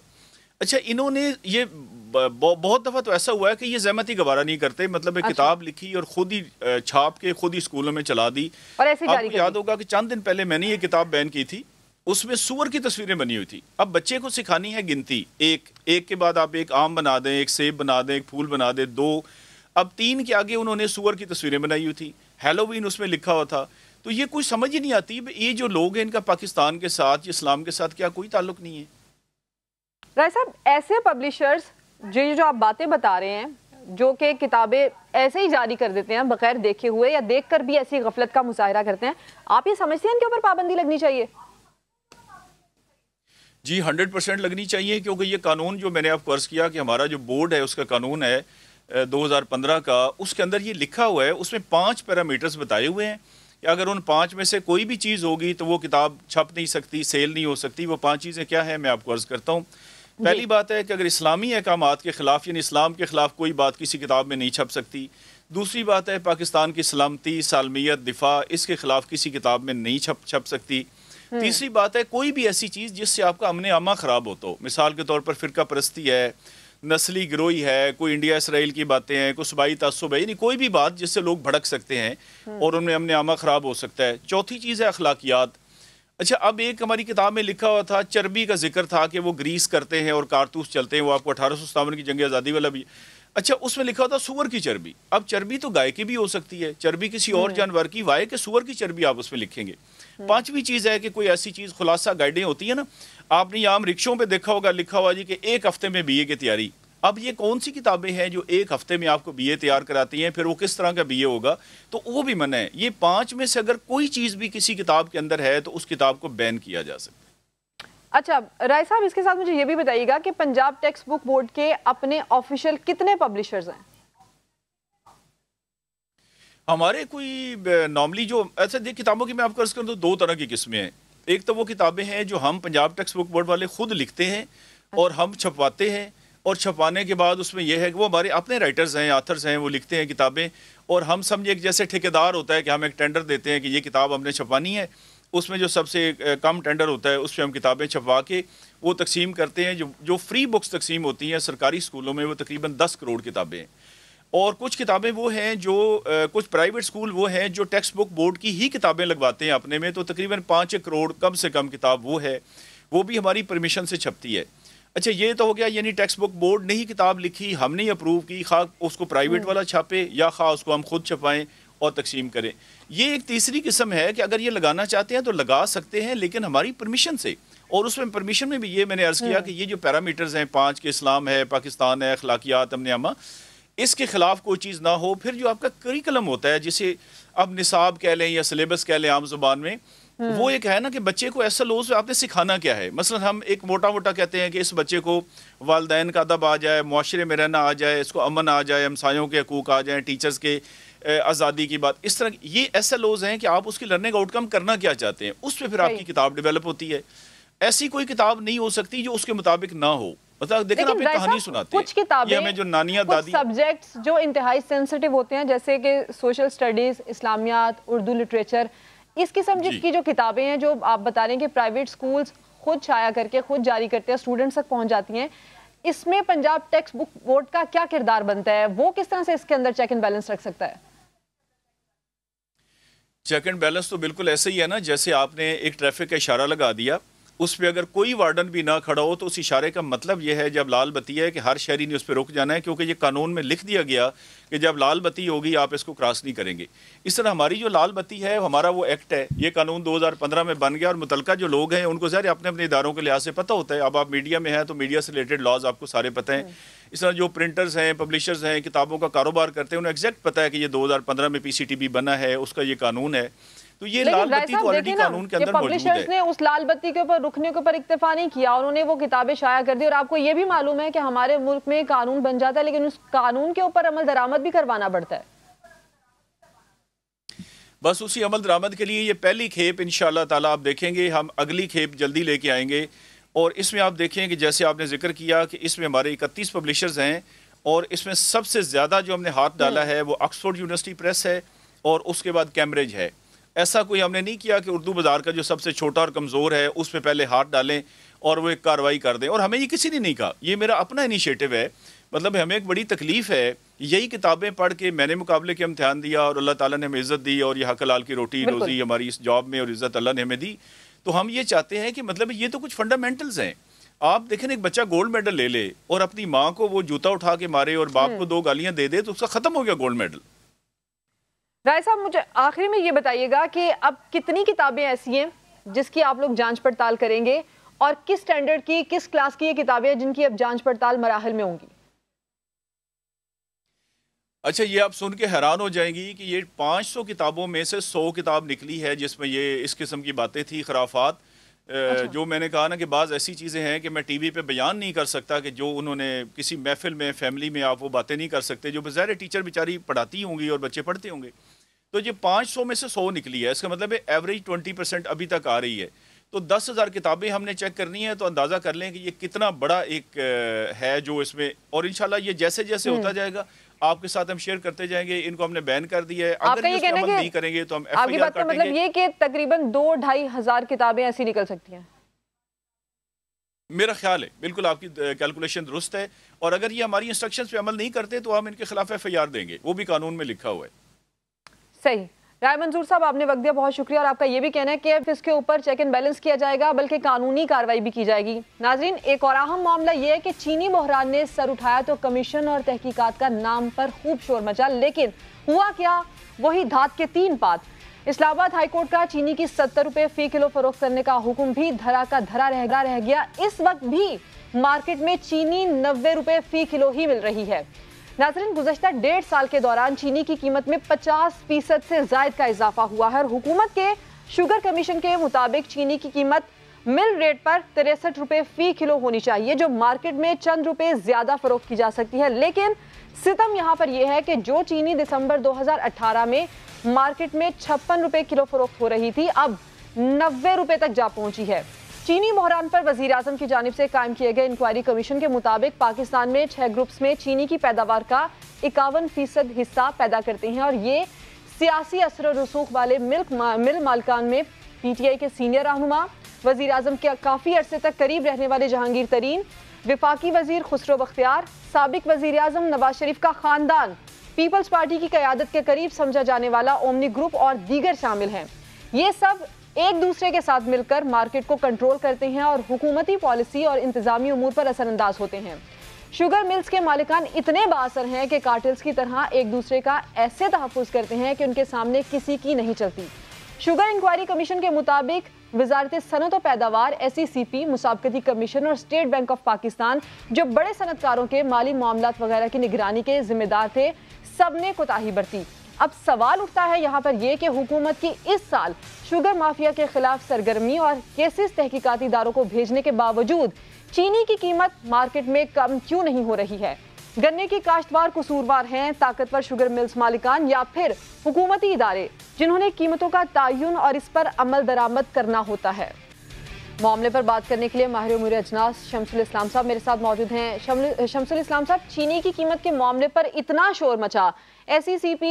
अच्छा इन्होंने ये बहुत दफ़ा तो ऐसा हुआ है कि ये जहमती गवारा नहीं करते मतलब एक अच्छा। किताब लिखी और खुद ही छाप के खुद ही स्कूलों में चला दी। और ऐसे आपको याद होगा कि चंद दिन पहले मैंने ये किताब बैन की थी उसमें सुअर की तस्वीरें बनी हुई थी। अब बच्चे को सिखानी है गिनती। एक एक के बाद आप एक आम बना दें, एक सेब बना दें, एक फूल बना दें, दो। अब तीन के आगे उन्होंने सुअर की तस्वीरें बनाई हुई थी। हेलोवीन उसमें लिखा हुआ था। तो ये कुछ समझ ही नहीं आती ये जो लोग हैं, इनका पाकिस्तान के साथ, इस्लाम के साथ क्या कोई ताल्लुक नहीं है? राय साहब, ऐसे पब्लिशर्स जो जो आप बातें बता रहे हैं, जो कि किताबें ऐसे ही जारी कर देते हैं, बगैर देखे हुए या देखकर भी ऐसी गफलत का मुजाहरा करते हैं, आप ये समझते हैं इनके ऊपर पाबंदी लगनी चाहिए? जी हंड्रेड परसेंट लगनी चाहिए क्योंकि ये कानून जो मैंने आपको अर्ज़ किया कि हमारा जो बोर्ड है उसका कानून है 2015 का उसके अंदर ये लिखा हुआ है उसमें पाँच पैरामीटर्स बताए हुए हैं कि अगर उन पाँच में से कोई भी चीज़ होगी तो वो किताब छप नहीं सकती सेल नहीं हो सकती वो पाँच चीज़ें क्या है मैं आपको अर्ज़ करता हूँ। पहली बात है कि अगर इस्लामी अहकाम के ख़िलाफ़ यानी इस्लाम के ख़िलाफ़ कोई बात किसी किताब में नहीं छप सकती। दूसरी बात है पाकिस्तान की सलामती सालमियत दिफा इसके ख़िलाफ़ किसी किताब में नहीं छप छप सकती। तीसरी बात है कोई भी ऐसी चीज़ जिससे आपका अमन आमा ख़राब होता हो तो मिसाल के तौर पर फ़िरका परस्ती है नस्ली गिरोही है कोई इंडिया इसराइल की बातें हैं कोई सूबाई तसुब है यानी कोई भी बात जिससे लोग भड़क सकते हैं हम्म। और उनमें अमन आमा ख़राब हो सकता है चौथी चीज़ है अखलाकियात अच्छा अब एक हमारी किताब में लिखा हुआ था चर्बी का ज़िक्र था कि वो ग्रीस करते हैं और कारतूस चलते हैं वो आपको अठारह सौ सत्तावन की जंग आज़ादी वाला भी अच्छा उसमें लिखा होता सुअर की चर्बी अब चर्बी तो गाय की भी हो सकती है चर्बी किसी और हम्म। जानवर की वाय के सुअर की चर्बी आप उसमें लिखेंगे। पांचवी चीज़ है कि कोई ऐसी चीज़, खुलासा गाइडें होती है ना, आपने आम रिक्शों पे देखा होगा, लिखा हुआ जी कि एक हफ़्ते में बीए की तैयारी। अब ये कौन सी किताबें हैं जो एक हफ़्ते में आपको बीए तैयार कराती हैं, फिर वो किस तरह का बीए होगा? तो वो भी मन है। ये पाँच में से अगर कोई चीज़ भी किसी किताब के अंदर है तो उस किताब को बैन किया जा सकता अच्छा राय साहब, इसके साथ मुझे ये भी बताइएगा कि पंजाब टेक्स्ट बुक बोर्ड के अपने ऑफिशियल कितने पब्लिशर्स हैं? हमारे कोई नॉर्मली जो, ऐसे देख किताबों की मैं आपको अर्ज़ कर तो दो तरह की किस्में हैं। एक तो वो किताबें हैं जो हम पंजाब टेक्स्ट बुक बोर्ड वाले खुद लिखते हैं और हम छपवाते हैं और छपवाने के बाद उसमें यह है कि वो हमारे अपने राइटर्स हैं आथर्स हैं, वो लिखते हैं किताबें और हम समझे एक जैसे ठेकेदार होता है कि हम एक टेंडर देते हैं कि ये किताब हमने छपवानी है। उसमें जो सबसे कम टेंडर होता है उस पर हम किताबें छपवा के वो तकसीम करते हैं। जो जो फ्री बुक्स तकसीम होती हैं सरकारी स्कूलों में वो तकरीबन दस करोड़ किताबें हैं। और कुछ किताबें वो हैं जो आ, कुछ प्राइवेट स्कूल वो हैं जो टेक्स्ट बुक बोर्ड की ही किताबें लगवाते हैं अपने में तो तकरीबन पाँच करोड़ कम से कम किताब वो है वो भी हमारी परमिशन से छपती है अच्छा ये तो हो गया यानी टेक्स्ट बुक बोर्ड ने ही किताब लिखी हमने ही अप्रूव की खा उसको प्राइवेट हम्म। वाला छापे या खा उसको हम खुद छपाएँ और तकसीम करें ये एक तीसरी किस्म है कि अगर ये लगाना चाहते हैं तो लगा सकते हैं लेकिन हमारी परमिशन से और उसमें परमिशन में भी ये मैंने अर्ज़ किया हम्म। कि ये जो पैरामीटर्स हैं पाँच के इस्लाम है पाकिस्तान है अखलाकियात अमन अमा इसके ख़िलाफ़ कोई चीज़ ना हो फिर जो आपका करिकुलम होता है जिसे अब निसाब कह लें या सिलेबस कह लें आम ज़ुबान में हम्म। वो एक है ना कि बच्चे को ऐसा लोज आपने सिखाना क्या है? मसलन हम एक मोटा मोटा कहते हैं कि इस बच्चे को वालदेन का अदब आ जाए माशरे में रहना आ जाए इसको अमन आ जाए हमसायों के हकूक आ जाए टीचर्स के आज़ादी की बात। इस तरह ये ऐसे लोज हैं कि आप उसकी लर्निंग आउटकम करना क्या चाहते हैं? उस पर फिर आपकी किताब डिवेलप होती है। ऐसी कोई किताब नहीं हो सकती जो उसके मुताबिक ना हो। मतलब देखें आप कहानी सुनाते कुछ किताबें हमें जो नानिया दादी सब्जेक्ट्स जो इंतहाई सेंसिटिव होते हैं जैसे कि सोशल स्टडीज़ इस्लामियात उर्दू लिटरेचर इस किस्म की जो। किताबें हैं जो आप बता रहे हैं कि प्राइवेट स्कूल्स खुद छाया करके खुद जारी करते हैं स्टूडेंट्स तक पहुँच जाती हैं। इसमें पंजाब टेक्स्ट बुक बोर्ड का क्या किरदार बनता है? वो किस तरह से इसके अंदर चेक एंड बैलेंस रख सकता है? चेक एंड बैलेंस तो बिल्कुल ऐसे ही है ना जैसे आपने एक ट्रैफ़िक का इशारा लगा दिया। उस पर अगर कोई वार्डन भी ना खड़ा हो तो उस इशारे का मतलब यह है जब लाल बत्ती है कि हर शहरी ने उस पर रुक जाना है क्योंकि ये कानून में लिख दिया गया कि जब लाल बत्ती होगी आप इसको क्रॉस नहीं करेंगे। इस तरह हमारी जो लाल बत्ती है हमारा वो एक्ट है। ये कानून 2015 में बन गया और मुतलका जो लोग हैं उनको ज़ाहिर अपने अपने इदारों के लिहाज से पता होता है। अब आप मीडिया में हैं तो मीडिया से रिलेटेड लॉज आपको सारे पता हैं। इस तरह जो प्रिंटर्स हैं पब्लिशर्स हैं किताबों का कारोबार करते हैं उन्हें एग्जैक्ट पता है कि ये 2015 में पीसीटीबी बना है उसका ये कानून है। तो ये लाल बत्ती तो ऑलरेडी कानून के अंदर मौजूद है। ने उस लाल बत्ती के ऊपर रुकने के ऊपर इक्तफा नहीं किया उन्होंने वो किताबें शाया कर दी और आपको ये भी मालूम है कि हमारे मुल्क में कानून बन जाता है लेकिन उस कानून के ऊपर अमल दरामद भी करवाना पड़ता है। बस उसी अमल दरामद के लिए ये पहली खेप इन ताला आप देखेंगे हम अगली खेप जल्दी लेके आएँगे। और इसमें आप देखें कि जैसे आपने ज़िक्र किया कि इसमें हमारे इकतीस पब्लिशर्स हैं और इसमें सबसे ज़्यादा जो हमने हाथ डाला हम्म। है वो ऑक्सफोर्ड यूनिवर्सिटी प्रेस है और उसके बाद कैम्ब्रिज है। ऐसा कोई हमने नहीं किया कि उर्दू बाज़ार का जो सबसे छोटा और कमज़ोर है उस पर पहले हाथ डालें और वो एक कार्रवाई कर दें। और हमें ये किसी ने नहीं कहा। ये मेरा अपना इनिशिएटिव है। मतलब हमें एक बड़ी तकलीफ़ है। यही किताबें पढ़ के मैंने मुकाबले के इम्तहान दिया और अल्लाह ताला ने हमें इज़्ज़त दी और यह लाल की रोटी रोज़ी हमारी इस जॉब में और इज़्ज़त अल्लाह ने हमें दी। तो हम ये चाहते हैं कि मतलब ये तो कुछ फंडामेंटल्स हैं। आप देखें एक बच्चा गोल्ड मेडल ले ले और अपनी माँ को वो जूता उठा के मारे और बाप को हम्म। दो गालियाँ दे दे तो उसका खत्म हो गया गोल्ड मेडल राय साहब मुझे आखिरी में ये बताइएगा कि अब कितनी किताबें ऐसी हैं जिसकी आप लोग जाँच पड़ताल करेंगे और किस स्टैंडर्ड की किस क्लास की ये किताबें हैं जिनकी अब जाँच पड़ताल मराहल में होंगी? अच्छा ये आप सुन के हैरान हो जाएँगी कि ये 500 किताबों में से 100 किताब निकली है जिसमें ये इस किस्म की बातें थी खराफात। अच्छा। जो मैंने कहा ना कि बाज़ ऐसी चीज़ें हैं कि मैं टीवी पे बयान नहीं कर सकता कि जो उन्होंने किसी महफिल में फैमिली में आप वो बातें नहीं कर सकते जो बज़ाहिर टीचर बेचारी पढ़ाती होंगी और बच्चे पढ़ते होंगे। तो ये पाँच सौ में से सौ निकली है। इसका मतलब है एवरेज ट्वेंटी परसेंट अभी तक आ रही है। तो दस हज़ार किताबें हमने चेक करनी है तो अंदाज़ा कर लें कि ये कितना बड़ा एक है जो इसमें और इनशाला ये जैसे जैसे होता हम्म। जाएगा आपके साथ हम शेयर करते जाएँगे इनको हमने बैन कर दिया है। अगर ये अमल नहीं करेंगे तो हम आपकी बात का मतलब ये कि तकरीबन दो ढाई हज़ार किताबें ऐसी निकल सकती हैं। मेरा ख्याल है बिल्कुल आपकी कैलकुलेशन दुरुस्त है। और अगर ये हमारी इंस्ट्रक्शंस पे अमल नहीं करते तो हम इनके खिलाफ एफआईआर देंगे। वो भी कानून में लिखा हुआ है। सही। राय मंजूर साहब, आपने वक्त दिया, बहुत शुक्रिया। और आपका ये भी कहना है कि अब इसके ऊपर चेक एंड बैलेंस किया जाएगा, बल्कि कानूनी कार्रवाई भी की जाएगी। नाजरीन, एक और अहम मामला ये है कि चीनी बहरान ने सर उठाया तो कमीशन और तहकीकात का नाम पर खूब शोर मचा, लेकिन हुआ क्या? वही धात के तीन पात। इस्लामाबाद हाईकोर्ट का चीनी की सत्तर रुपये फ़ी किलो फरोख्त करने का हुक्म भी धरा का धरा रह रह गया। इस वक्त भी मार्केट में चीनी नब्बे रुपये फ़ी किलो ही मिल रही है। नाजरीन, गुजशत डेढ़ साल के दौरान चीनी की कीमत में 50 फ़ीसद से जायद का इजाफा हुआ है और हुकूमत के शुगर कमीशन के मुताबिक चीनी की कीमत मिल रेट पर तिरसठ रुपए फ़ी किलो होनी चाहिए, जो मार्केट में चंद रुपए ज़्यादा फरोख्त की जा सकती है। लेकिन सितम यहाँ पर यह है कि जो चीनी दिसंबर 2018 में मार्केट में छप्पन रुपए किलो फरोख्त हो रही थी, अब नब्बे रुपये तक जा पहुँची है। चीनी बहरान पर वज़ीर अजम की जानब से कायम किए गए इंक्वायरी कमीशन के मुताबिक पाकिस्तान में छह ग्रुप्स में चीनी की पैदावार का इक्यावन फ़ीसद हिस्सा पैदा करते हैं और ये सियासी असर रसूख वाले मिल्क मा, मिल मालकान में पी टी आई के सीनियर रहनुमा वज़ीर अजम के काफ़ी अरसे तक करीब रहने वाले जहांगीर तरीन विफाकी वज़ीर खुसरो बख्तियार सबक वज़ीर अजम नवाज़ शरीफ का खानदान पीपल्स पार्टी की क्यादत के करीब समझा जाने वाला ओमनी ग्रुप और दीगर शामिल हैं। ये सब एक दूसरे के साथ मिलकर मार्केट को कंट्रोल करते हैं और हुकूमती पॉलिसी और इंतजामी अमूर पर असरअंदाज होते हैं। शुगर मिल्स के मालिकान इतने बासर हैं कि कार्टल्स की तरह एक दूसरे का ऐसे तहफ़ करते हैं कि उनके सामने किसी की नहीं चलती। शुगर इंक्वायरी कमीशन के मुताबिक वजारत सनत और पैदावार एस ई सी पी मुसाबकती कमीशन और स्टेट बैंक ऑफ़ पाकिस्तान, जो बड़े सनतकारों के माली मामला वगैरह की निगरानी के जिम्मेदार थे सबने कोताही बरती। अब सवाल उठता है यहाँ पर यह कि हुकूमत की इस साल शुगर माफिया के खिलाफ सरगर्मी और केसेस तहकीकती इदारों को भेजने के बावजूद चीनी की कीमत मार्केट में कम क्यों नहीं हो रही है? गन्ने की काश्तवार कसूरवार हैं, ताकतवर शुगर मिल्स मालिकान या फिर हुकूमती इदारे, जिन्होंने कीमतों का तयन और इस पर अमल दरामद करना होता है। मामले पर बात करने के लिए माहिर उमूर अजनास शमसुल इस्लाम साहब मेरे साथ मौजूद हैं। शमसुल इस्लाम साहब, चीनी की कीमत के मामले पर इतना शोर मचा। S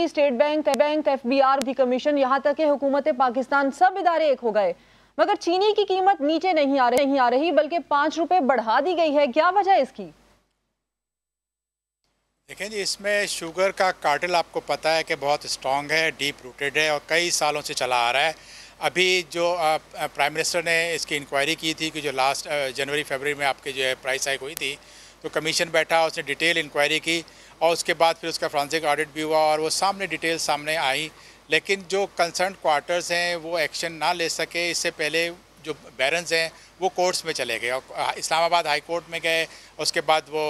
State Bank bank F B R भी कमीशन यहाँ तक हुकूमत पाकिस्तान, सब इदारे एक हो गए। मगर चीनी की कीमत नीचे नहीं आ रही, नहीं आ रही, बल्कि पाँच रुपए बढ़ा दी गई है। क्या वजह इसकी? देखें जी, इसमें शुगर का कार्टल आपको पता है कि बहुत स्ट्रॉन्ग है डीप रूटेड है और कई सालों से चला आ रहा है। अभी जो प्राइम मिनिस्टर ने इसकी इंक्वायरी की थी कि जो लास्ट जनवरी फरवरी में आपके जो है प्राइस हाइक हुई थी तो कमीशन बैठा, उसने डिटेल इंक्वायरी की और उसके बाद फिर उसका फ्रांसिक ऑडिट भी हुआ और वो सामने डिटेल सामने आई। लेकिन जो कंसर्न क्वार्टर्स हैं, वो एक्शन ना ले सके, इससे पहले जो बैरन्स हैं, वो कोर्ट्स में चले गए और इस्लामाबाद हाई कोर्ट में गए, उसके बाद वो,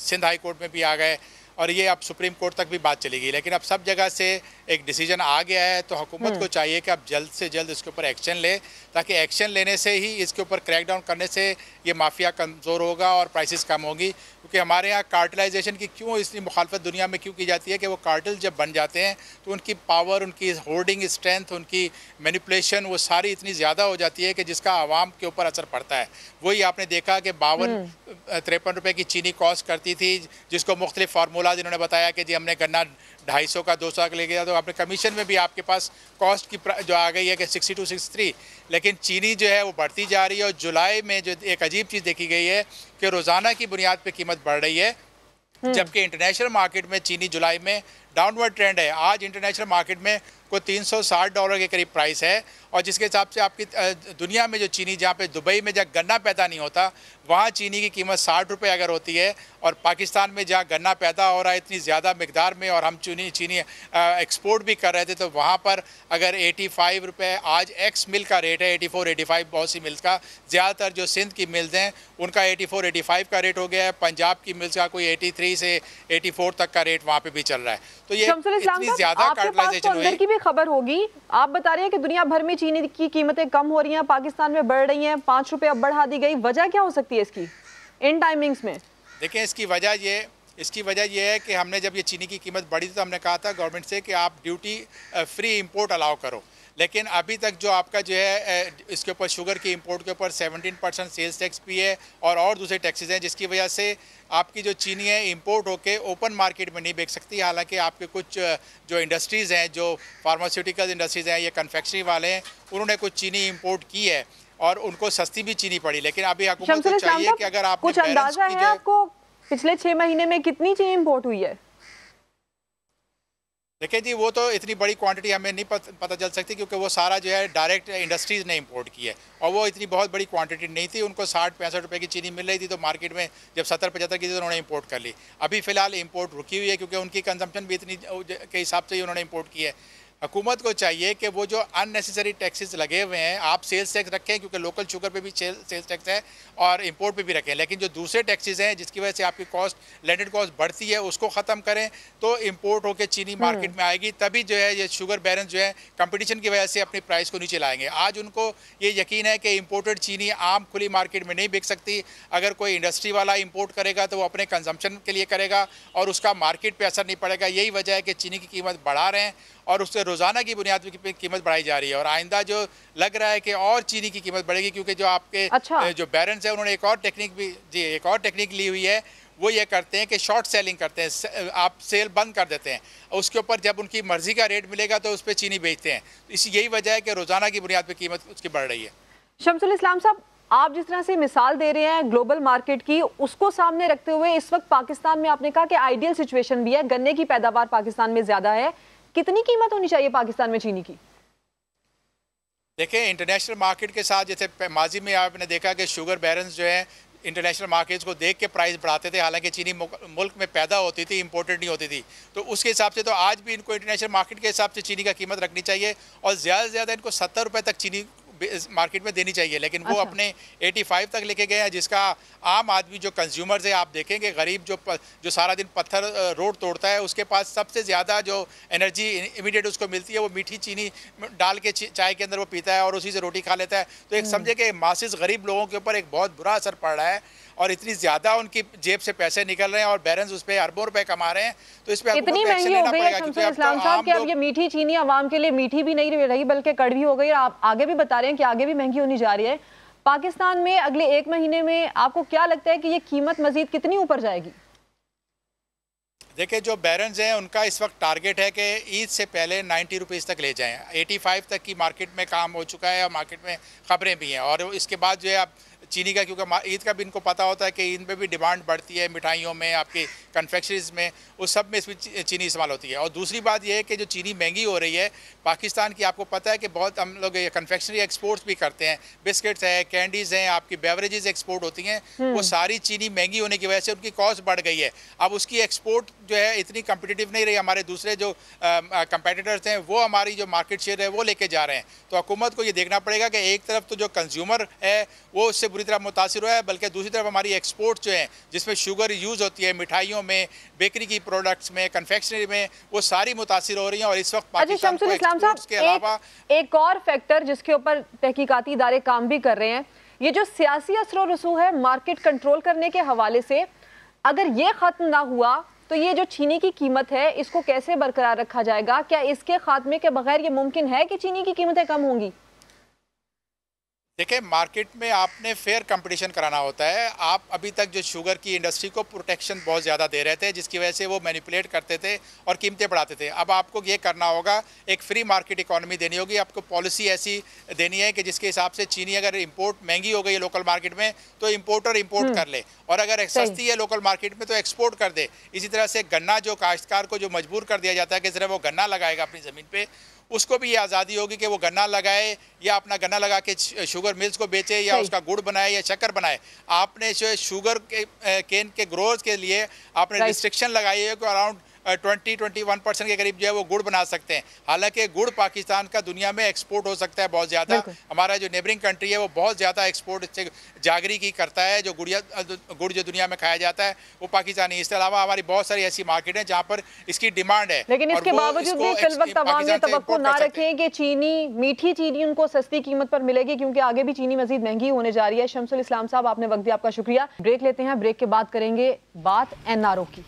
सिंध हाई कोर्ट में भी आ गए। और ये अब सुप्रीम कोर्ट तक भी बात चलेगी लेकिन अब सब जगह से एक डिसीज़न आ गया है तो हुकूमत को हम्म। चाहिए कि अब जल्द से जल्द इसके ऊपर एक्शन ले ताकि एक्शन लेने से ही इसके ऊपर क्रैकडाउन करने से ये माफिया कमज़ोर होगा और प्राइसेस कम होगी क्योंकि हमारे यहाँ कार्टलाइजेशन की क्यों इतनी मुखालफत दुनिया में क्यों की जाती है कि वो कार्टल जब बन जाते हैं तो उनकी पावर उनकी होर्डिंग स्ट्रेंथ उनकी मैनिपुलेशन वो सारी इतनी ज़्यादा हो जाती है कि जिसका आवाम के ऊपर असर पड़ता है वही आपने देखा कि बावन हम्म। तिरपन रुपये की चीनी कॉस्ट करती थी जिसको मुख्तलिफ़ फार्मूलाज इन्होंने बताया कि जी हमने गन्ना ढाई सौ का दो सौ का ले गया तो आपने कमीशन में भी आपके पास कॉस्ट की जो आ गई है कि सिक्सटी टू सिक्स थ्री लेकिन चीनी जो है वो बढ़ती जा रही है और जुलाई में जो एक अजीब चीज़ देखी गई है कि रोज़ाना की बुनियाद पर कीमत बढ़ रही है हम्म। जबकि इंटरनेशनल मार्केट में चीनी जुलाई में डाउनवर्ड ट्रेंड है। आज इंटरनेशनल मार्केट में कोई 360 डॉलर के करीब प्राइस है। और जिसके हिसाब से आपकी दुनिया में जो चीनी जहाँ पे दुबई में जहाँ गन्ना पैदा नहीं होता वहाँ चीनी की कीमत साठ रुपये अगर होती है और पाकिस्तान में जहाँ गन्ना पैदा हो रहा है इतनी ज़्यादा मकदार में और हम चीनी चीनी एक्सपोर्ट भी कर रहे थे तो वहाँ पर अगर एटी फाइव रुपये आज एक्स मिल का रेट है एटी फोर एटी फाइव बहुत सी मिल्स का ज़्यादातर जो सिंध की मिल्स हैं उनका एटी फोर एटी फाइव का रेट हो गया है पंजाब की मिल्स का कोई एटी थ्री से एटी फोर तक का रेट वहाँ पे भी चल रहा है। तो ये इतनी ज़्यादा कार्टलाइजेशन तो की भी खबर होगी। आप बता रहे हैं कि दुनिया भर में चीनी की कीमतें कम हो रही हैं, पाकिस्तान में बढ़ रही हैं, पाँच रुपये अब बढ़ा दी गई। वजह क्या हो सकती है इसकी? इन टाइमिंग्स में। देखिए, इसकी वजह ये, इसकी वजह यह है कि हमने जब ये चीनी की कीमत बढ़ी तो हमने कहा था गवर्नमेंट से कि आप ड्यूटी फ्री इम्पोर्ट अलाउ करो। लेकिन अभी तक जो आपका जो है इसके ऊपर शुगर की इंपोर्ट के ऊपर 17 परसेंट सेल्स टैक्स भी है और और दूसरे टैक्सेस हैं जिसकी वजह से आपकी जो चीनी है इंपोर्ट होके ओपन मार्केट में नहीं बेच सकती। हालाँकि आपके कुछ जो इंडस्ट्रीज़ हैं जो फार्मास्यूटिकल इंडस्ट्रीज़ हैं या कन्फेक्शनरी वाले हैं उन्होंने कुछ चीनी इम्पोर्ट की है और उनको सस्ती भी चीनी पड़ी। लेकिन अभी हुकूमत को चाहिए कि अगर आप कुछ अंदाज़ा है आपको पिछले छह महीने में कितनी चीनी इम्पोर्ट हुई है? देखिए जी, वो तो इतनी बड़ी क्वांटिटी हमें नहीं पता चल सकती क्योंकि वो सारा जो है डायरेक्ट इंडस्ट्रीज़ ने इंपोर्ट की है। और वो इतनी बहुत बड़ी क्वांटिटी नहीं थी, उनको साठ पैंसठ रुपये की चीनी मिल रही थी तो मार्केट में जब सत्तर पचहत्तर की थी तो उन्होंने इंपोर्ट कर ली। अभी फ़िलहाल इम्पोर्ट रुकी हुई है क्योंकि उनकी कंजम्पन भी इतनी के हिसाब से ही उन्होंने इम्पोर्ट की है। हुकूमत को चाहिए कि वो जो अननेसेसरी टैक्सेस लगे हुए हैं आप सेल्स टैक्स रखें क्योंकि लोकल शुगर पे भी सेल्स टैक्स है और इंपोर्ट पे भी रखें। लेकिन जो दूसरे टैक्सेस हैं जिसकी वजह से आपकी कॉस्ट लैंडेड कॉस्ट बढ़ती है उसको ख़त्म करें तो इंपोर्ट होकर चीनी मार्केट हम्म। में आएगी। तभी जो है ये शुगर बैलेंस जो है कंपटिशन की वजह से अपनी प्राइस को नीचे लाएँगे। आज उनको ये यकीन है कि इम्पोर्टेड चीनी आम खुली मार्केट में नहीं बिक सकती। अगर कोई इंडस्ट्री वाला इम्पोर्ट करेगा तो वो अपने कंजम्पशन के लिए करेगा और उसका मार्केट पर असर नहीं पड़ेगा। यही वजह है कि चीनी की कीमत बढ़ा रहे हैं और उससे रोज़ाना की बुनियाद पर कीमत बढ़ाई जा रही है और आइंदा जो लग रहा है कि और चीनी की कीमत बढ़ेगी क्योंकि जो आपके अच्छा। जो बैरेंस है उन्होंने एक और टेक्निक भी जी एक और टेक्निक ली हुई है। वो ये करते हैं कि शॉर्ट सेलिंग करते हैं आप सेल बंद कर देते हैं। उसके ऊपर जब उनकी मर्ज़ी का रेट मिलेगा तो उस पर चीनी बेचते हैं। इसी यही वजह है कि रोज़ाना की बुनियाद पर कीमत उसकी बढ़ रही है। शमसुल इस्लाम साहब आप जिस तरह से मिसाल दे रहे हैं ग्लोबल मार्केट की उसको सामने रखते हुए इस वक्त पाकिस्तान में आपने कहा कि आइडियल सिचुएशन भी है गन्ने की पैदावार पाकिस्तान में ज़्यादा है। कितनी कीमत होनी चाहिए पाकिस्तान में चीनी की? देखिए इंटरनेशनल मार्केट के साथ जैसे माजी में आपने देखा कि शुगर बैलेंस जो है इंटरनेशनल मार्केट्स को देख के प्राइस बढ़ाते थे, हालाँकि चीनी मुल्क में पैदा होती थी इंपोर्टेड नहीं होती थी। तो उसके हिसाब से तो आज भी इनको इंटरनेशनल मार्केट के हिसाब से चीनी का कीमत रखनी चाहिए और ज़्यादा से ज़्यादा इनको सत्तर रुपये तक चीनी मार्केट में देनी चाहिए लेकिन अच्छा। वो। अपने 85 तक लेके गए हैं जिसका आम आदमी जो कंज्यूमर्स है आप देखेंगे गरीब जो जो सारा दिन पत्थर रोड तोड़ता है उसके पास सबसे ज़्यादा जो एनर्जी इमीडिएट उसको मिलती है वो मीठी चीनी डाल के चाय के अंदर वो पीता है और उसी से रोटी खा लेता है तो एक हम्म। समझे कि मासिस गरीब लोगों के ऊपर एक बहुत बुरा असर पड़ रहा है और इतनी ज़्यादा उनकी जेब से पैसे निकल रहे हैं और बैलेंस उस पर अरबों रुपए कमा रहे हैं तो इस पर इतनी महँगी हो गई है इस्लाम तो साहब कि अब ये मीठी चीनी आवाम के लिए मीठी भी नहीं रही बल्कि कड़वी हो गई और आप आगे भी बता रहे हैं कि आगे भी महँगी होनी जा रही है। पाकिस्तान में अगले एक महीने में आपको क्या लगता है कि ये कीमत मजीद कितनी ऊपर जाएगी? देखिए जो बैरन्स हैं उनका इस वक्त टारगेट है कि ईद से पहले नाइन्टी रुपीज़ तक ले जाएँ। 85 तक की मार्केट में काम हो चुका है और मार्केट में ख़बरें भी हैं। और इसके बाद जो है आप चीनी का क्योंकि ईद का भी इनको पता होता है कि ईद में भी डिमांड बढ़ती है मिठाइयों में आपकी कन्फेक्शरीज में उस सब में इसमें चीनी इस्तेमाल होती है। और दूसरी बात यह है कि जो चीनी महँगी हो रही है पाकिस्तान की आपको पता है कि बहुत हम लोग कन्फेक्शनरी एक्सपोर्ट्स भी करते हैं। बिस्किट्स हैं कैंडीज़ हैं आपकी बेवरेजेस एक्सपोर्ट होती हैं। वो हम्म। सारी चीनी महँगी होने की वजह से उनकी कॉस्ट बढ़ गई है। अब उसकी एक्सपोर्ट जो है इतनी कम्पिटिटिव नहीं रही। हमारे दूसरे जो कंपेटिटर्स हैं वो हमारी जो मार्केट शेयर है वो लेके जा रहे हैं। तो हुकूमत को ये देखना पड़ेगा कि एक तरफ़ तो जो कंज्यूमर है वो उससे बुरी तरह मुतासर हुआ है बल्कि दूसरी तरफ़ हमारी एक्सपोर्ट जो है जिसमें शुगर यूज़ होती है मिठाइयों में बेकरी की प्रोडक्ट्स में कन्फेक्शनरी में वो सारी मुतासर हो रही हैं और इस वक्त अच्छा, पाकिस्तान को एक्सपोर्ट्स के अलावा एक और फैक्टर जिसके ऊपर तहकीकाती इदारे काम भी कर रहे हैं ये जो सियासी असर रसू है मार्केट कंट्रोल करने के हवाले से अगर ये ख़त्म ना हुआ तो ये जो चीनी की कीमत है इसको कैसे बरकरार रखा जाएगा? क्या इसके खात्मे के बगैर ये मुमकिन है कि चीनी की कीमतें कम होंगी? देखिए मार्केट में आपने फेयर कंपटीशन कराना होता है। आप अभी तक जो शुगर की इंडस्ट्री को प्रोटेक्शन बहुत ज़्यादा दे रहे थे जिसकी वजह से वो मैनिपुलेट करते थे और कीमतें बढ़ाते थे। अब आपको ये करना होगा एक फ्री मार्केट इकोनॉमी देनी होगी। आपको पॉलिसी ऐसी देनी है कि जिसके हिसाब से चीनी अगर इम्पोर्ट महँगी हो गई है लोकल मार्केट में तो इम्पोर्टर इम्पोर्ट हम्म। कर ले। और अगर सस्ती है लोकल मार्केट में तो एक्सपोर्ट कर दे। इसी तरह से गन्ना जो काश्तकार को जो मजबूर कर दिया जाता है कि सिर्फ़ वो गन्ना लगाएगा अपनी ज़मीन पर उसको भी ये आज़ादी होगी कि वो गन्ना लगाए या अपना गन्ना लगा के शुगर मिल्स को बेचे या उसका गुड़ बनाए या शक्कर बनाए। आपने जो शुगर के केन के ग्रोथ के लिए आपने रिस्ट्रिक्शन लगाई है कि around twenty twenty one percent के करीब जो है वो गुड़ बना सकते हैं। हालाँकि गुड़ पाकिस्तान का दुनिया में एक्सपोर्ट हो सकता है बहुत ज़्यादा। हमारा जो नेबरिंग कंट्री है वो बहुत ज़्यादा एक्सपोर्ट से जागरी की करता है जो गुड़िया गुड़ जो दुनिया में खाया जाता है वो पाकिस्तानी। इसके अलावा हमारी बहुत सारी ऐसी मार्केट है जहाँ पर इसकी डिमांड है। लेकिन इसके बावजूद भी फिल वक्त आवाम ये तो ना रखें कि चीनी मीठी चीनी उनको सस्ती कीमत पर मिलेगी क्योंकि आगे भी चीनी मजीद महँगी होने जा रही है। शमसुल इस्लाम साहब आपने वक्त दिया आपका शुक्रिया। ब्रेक लेते हैं ब्रेक के बाद करेंगे बात एनआरओ की।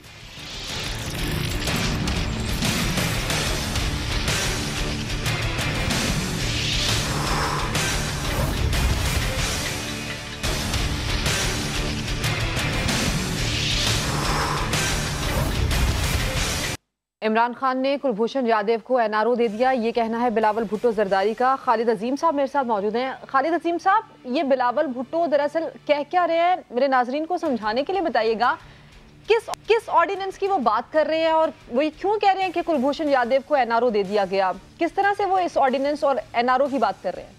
इमरान खान ने कुलभूषण यादव को एनआरओ दे दिया। ये कहना है बिलावल भुट्टो जरदारी का। खालिद अजीम साहब मेरे साथ मौजूद हैं। खालिद अजीम साहब, ये बिलावल भुट्टो दरअसल कह क्या रहे हैं? मेरे नाजरीन को समझाने के लिए बताइएगा। किस किस ऑर्डिनेंस की वो बात कर रहे हैं और वो क्यों कह रहे हैं कि कुलभूषण यादव को एनआरओ दे दिया गया? किस तरह से वो इस ऑर्डिनेंस और एनआरओ की बात कर रहे हैं?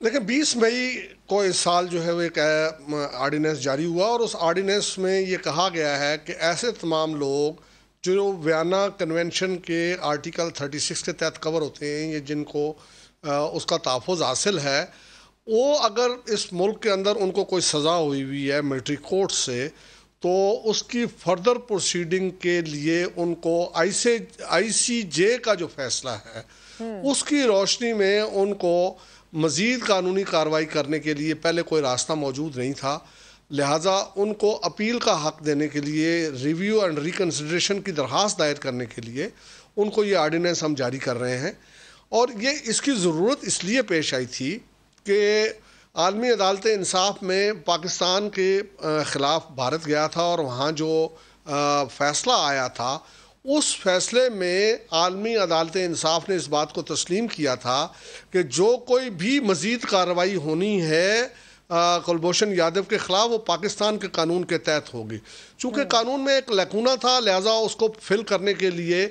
लेकिन 20 मई को इस साल जो है वो एक ऑर्डिनेंस जारी हुआ और उस ऑर्डिनेंस में ये कहा गया है कि ऐसे तमाम लोग जो वियना कन्वेंशन के आर्टिकल 36 के तहत कवर होते हैं ये जिनको उसका तहफ़ हासिल है वो अगर इस मुल्क के अंदर उनको कोई सज़ा हुई हुई है मिलिट्री कोर्ट से तो उसकी फर्दर प्रोसीडिंग के लिए उनको आई से आई सी जे का जो फैसला है हम्म। उसकी रोशनी में उनको मज़ीद कानूनी कार्रवाई करने के लिए पहले कोई रास्ता मौजूद नहीं था लिहाजा उनको अपील का हक देने के लिए रिव्यू एंड रिकन्सिड्रेशन की दरख्वास्त दायर करने के लिए उनको ये आर्डीनेंस हम जारी कर रहे हैं। और ये इसकी ज़रूरत इसलिए पेश आई थी कि आलमी अदालत इंसाफ में पाकिस्तान के ख़िलाफ़ भारत गया था और वहाँ जो फ़ैसला आया था, उस फैसले में आलमी अदालत इंसाफ ने इस बात को तस्लीम किया था कि जो कोई भी मज़ीद कार्रवाई होनी है कुलभूषण यादव के ख़िलाफ़ वो पाकिस्तान के कानून के तहत होगी चूँकि हम्म। कानून में एक लकूना था लिहाजा उसको फिल करने के लिए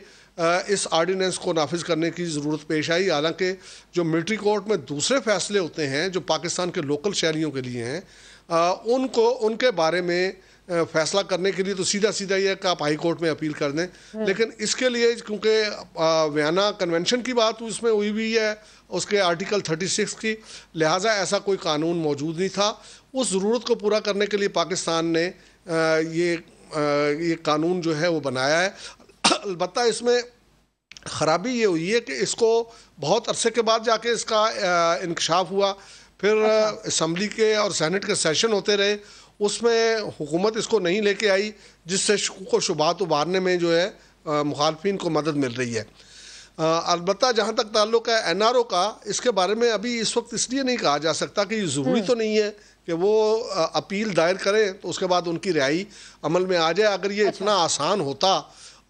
इस आर्डीनेंस को नाफिज करने की ज़रूरत पेश आई हालाँकि जो मिलिट्री कोर्ट में दूसरे फैसले होते हैं जो पाकिस्तान के लोकल शहरीों के लिए हैं उनको उनके बारे में फैसला करने के लिए तो सीधा सीधा ये कि आप हाई कोर्ट में अपील कर दें हम्म। लेकिन इसके लिए क्योंकि वियना कन्वेंशन की बात उसमें हुई हुई है उसके आर्टिकल 36 की लिहाजा ऐसा कोई कानून मौजूद नहीं था। उस ज़रूरत को पूरा करने के लिए पाकिस्तान ने ये ये कानून जो है वो बनाया है। अलबत् इसमें ख़राबी ये हुई है कि इसको बहुत अरसे के बाद जाके इसका इंकशाफ हुआ। फिर असम्बली अच्छा। के और सैनट के सेशन होते रहे। उसमें हुकूमत इसको नहीं लेके आई जिससे को शुबात उबारने में जो है मुखालफी को मदद मिल रही है। अलबत् जहाँ तक ताल्लुक है एन आर ओ का इसके बारे में अभी इस वक्त इसलिए नहीं कहा जा सकता कि ये ज़रूरी तो नहीं है कि वो अपील दायर करें तो उसके बाद उनकी रिहाई अमल में आ जाए। अगर ये अच्छा। इतना आसान होता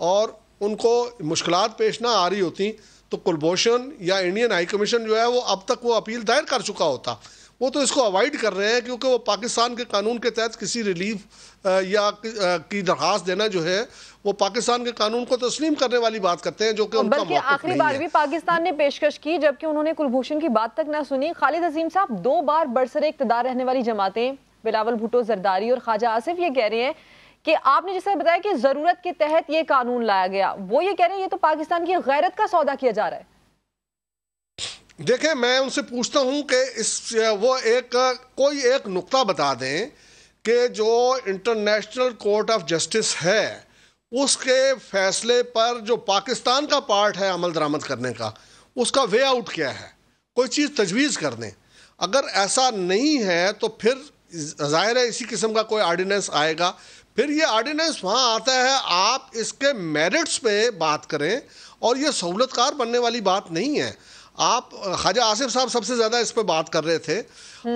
और उनको मुश्किल पेश ना आ रही होती तो कुलभूषण या इंडियन हाई कमीशन जो है वो अब तक वो अपील दायर कर चुका होता। वो तो इसको अवॉइड कर रहे हैं क्योंकि वो पाकिस्तान के कानून के तहत किसी रिलीफ या की दरख्वास्त देना जो है वो पाकिस्तान के कानून को तस्लीम करने वाली बात करते हैं जो कि उनका आखिरी बार भी पाकिस्तान ने पेशकश की जबकि उन्होंने कुलभूषण की बात तक ना सुनी। खालिद अजीम साहब दो बार बरसर इकतदार रहने वाली जमातें बिलावल भुट्टो जरदारी और ख्वाजा आसिफ ये कह रहे हैं कि आपने जिस बताया कि ज़रूरत के तहत ये कानून लाया गया वो ये कह रहे हैं ये तो पाकिस्तान की गैरत का सौदा किया जा रहा है। देखें मैं उनसे पूछता हूँ कि इस वो एक कोई एक नुक्ता बता दें कि जो इंटरनेशनल कोर्ट ऑफ़ जस्टिस है उसके फैसले पर जो पाकिस्तान का पार्ट है अमल दरामद करने का उसका वे आउट क्या है? कोई चीज़ तजवीज़ कर दें अगर ऐसा नहीं है तो फिर ज़ाहिर है इसी किस्म का कोई आर्डिनेंस आएगा। फिर ये आर्डिनेंस वहाँ आता है आप इसके मेरिट्स पे बात करें और ये सहूलतकार बनने वाली बात नहीं है। आप ख्वाजा आसिफ साहब सबसे ज़्यादा इस पर बात कर रहे थे।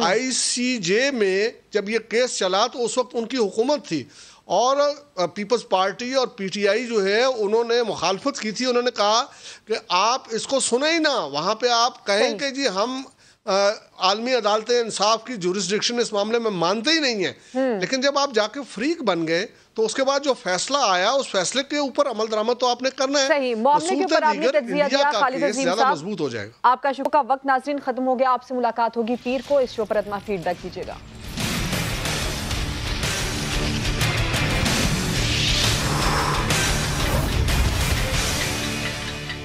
आईसीजे हम्म। में जब ये केस चला तो उस वक्त उनकी हुकूमत थी। और पीपल्स पार्टी और पीटीआई जो है उन्होंने मुखालफत की थी। उन्होंने कहा कि आप इसको सुने ही ना। वहाँ पे आप कहें कि जी हम आलमी अदालत इंसाफ की जुरिस्डिक्शन इस मामले में मानते ही नहीं है। लेकिन जब आप जाके फ्रीक बन गए तो उसके बाद जो फैसला आया उस फैसले के ऊपर अमल दरामद तो आपने करना है। सही। मामले के ऊपर आपने तजिया दिया खालिद अजीम ज़्यादा मज़बूत हो जाएगा। आपका शो का वक्त नाजरीन खत्म हो गया। आपसे मुलाकात होगी पीर को। इस शो पर अपना फीडबैक कीजिएगा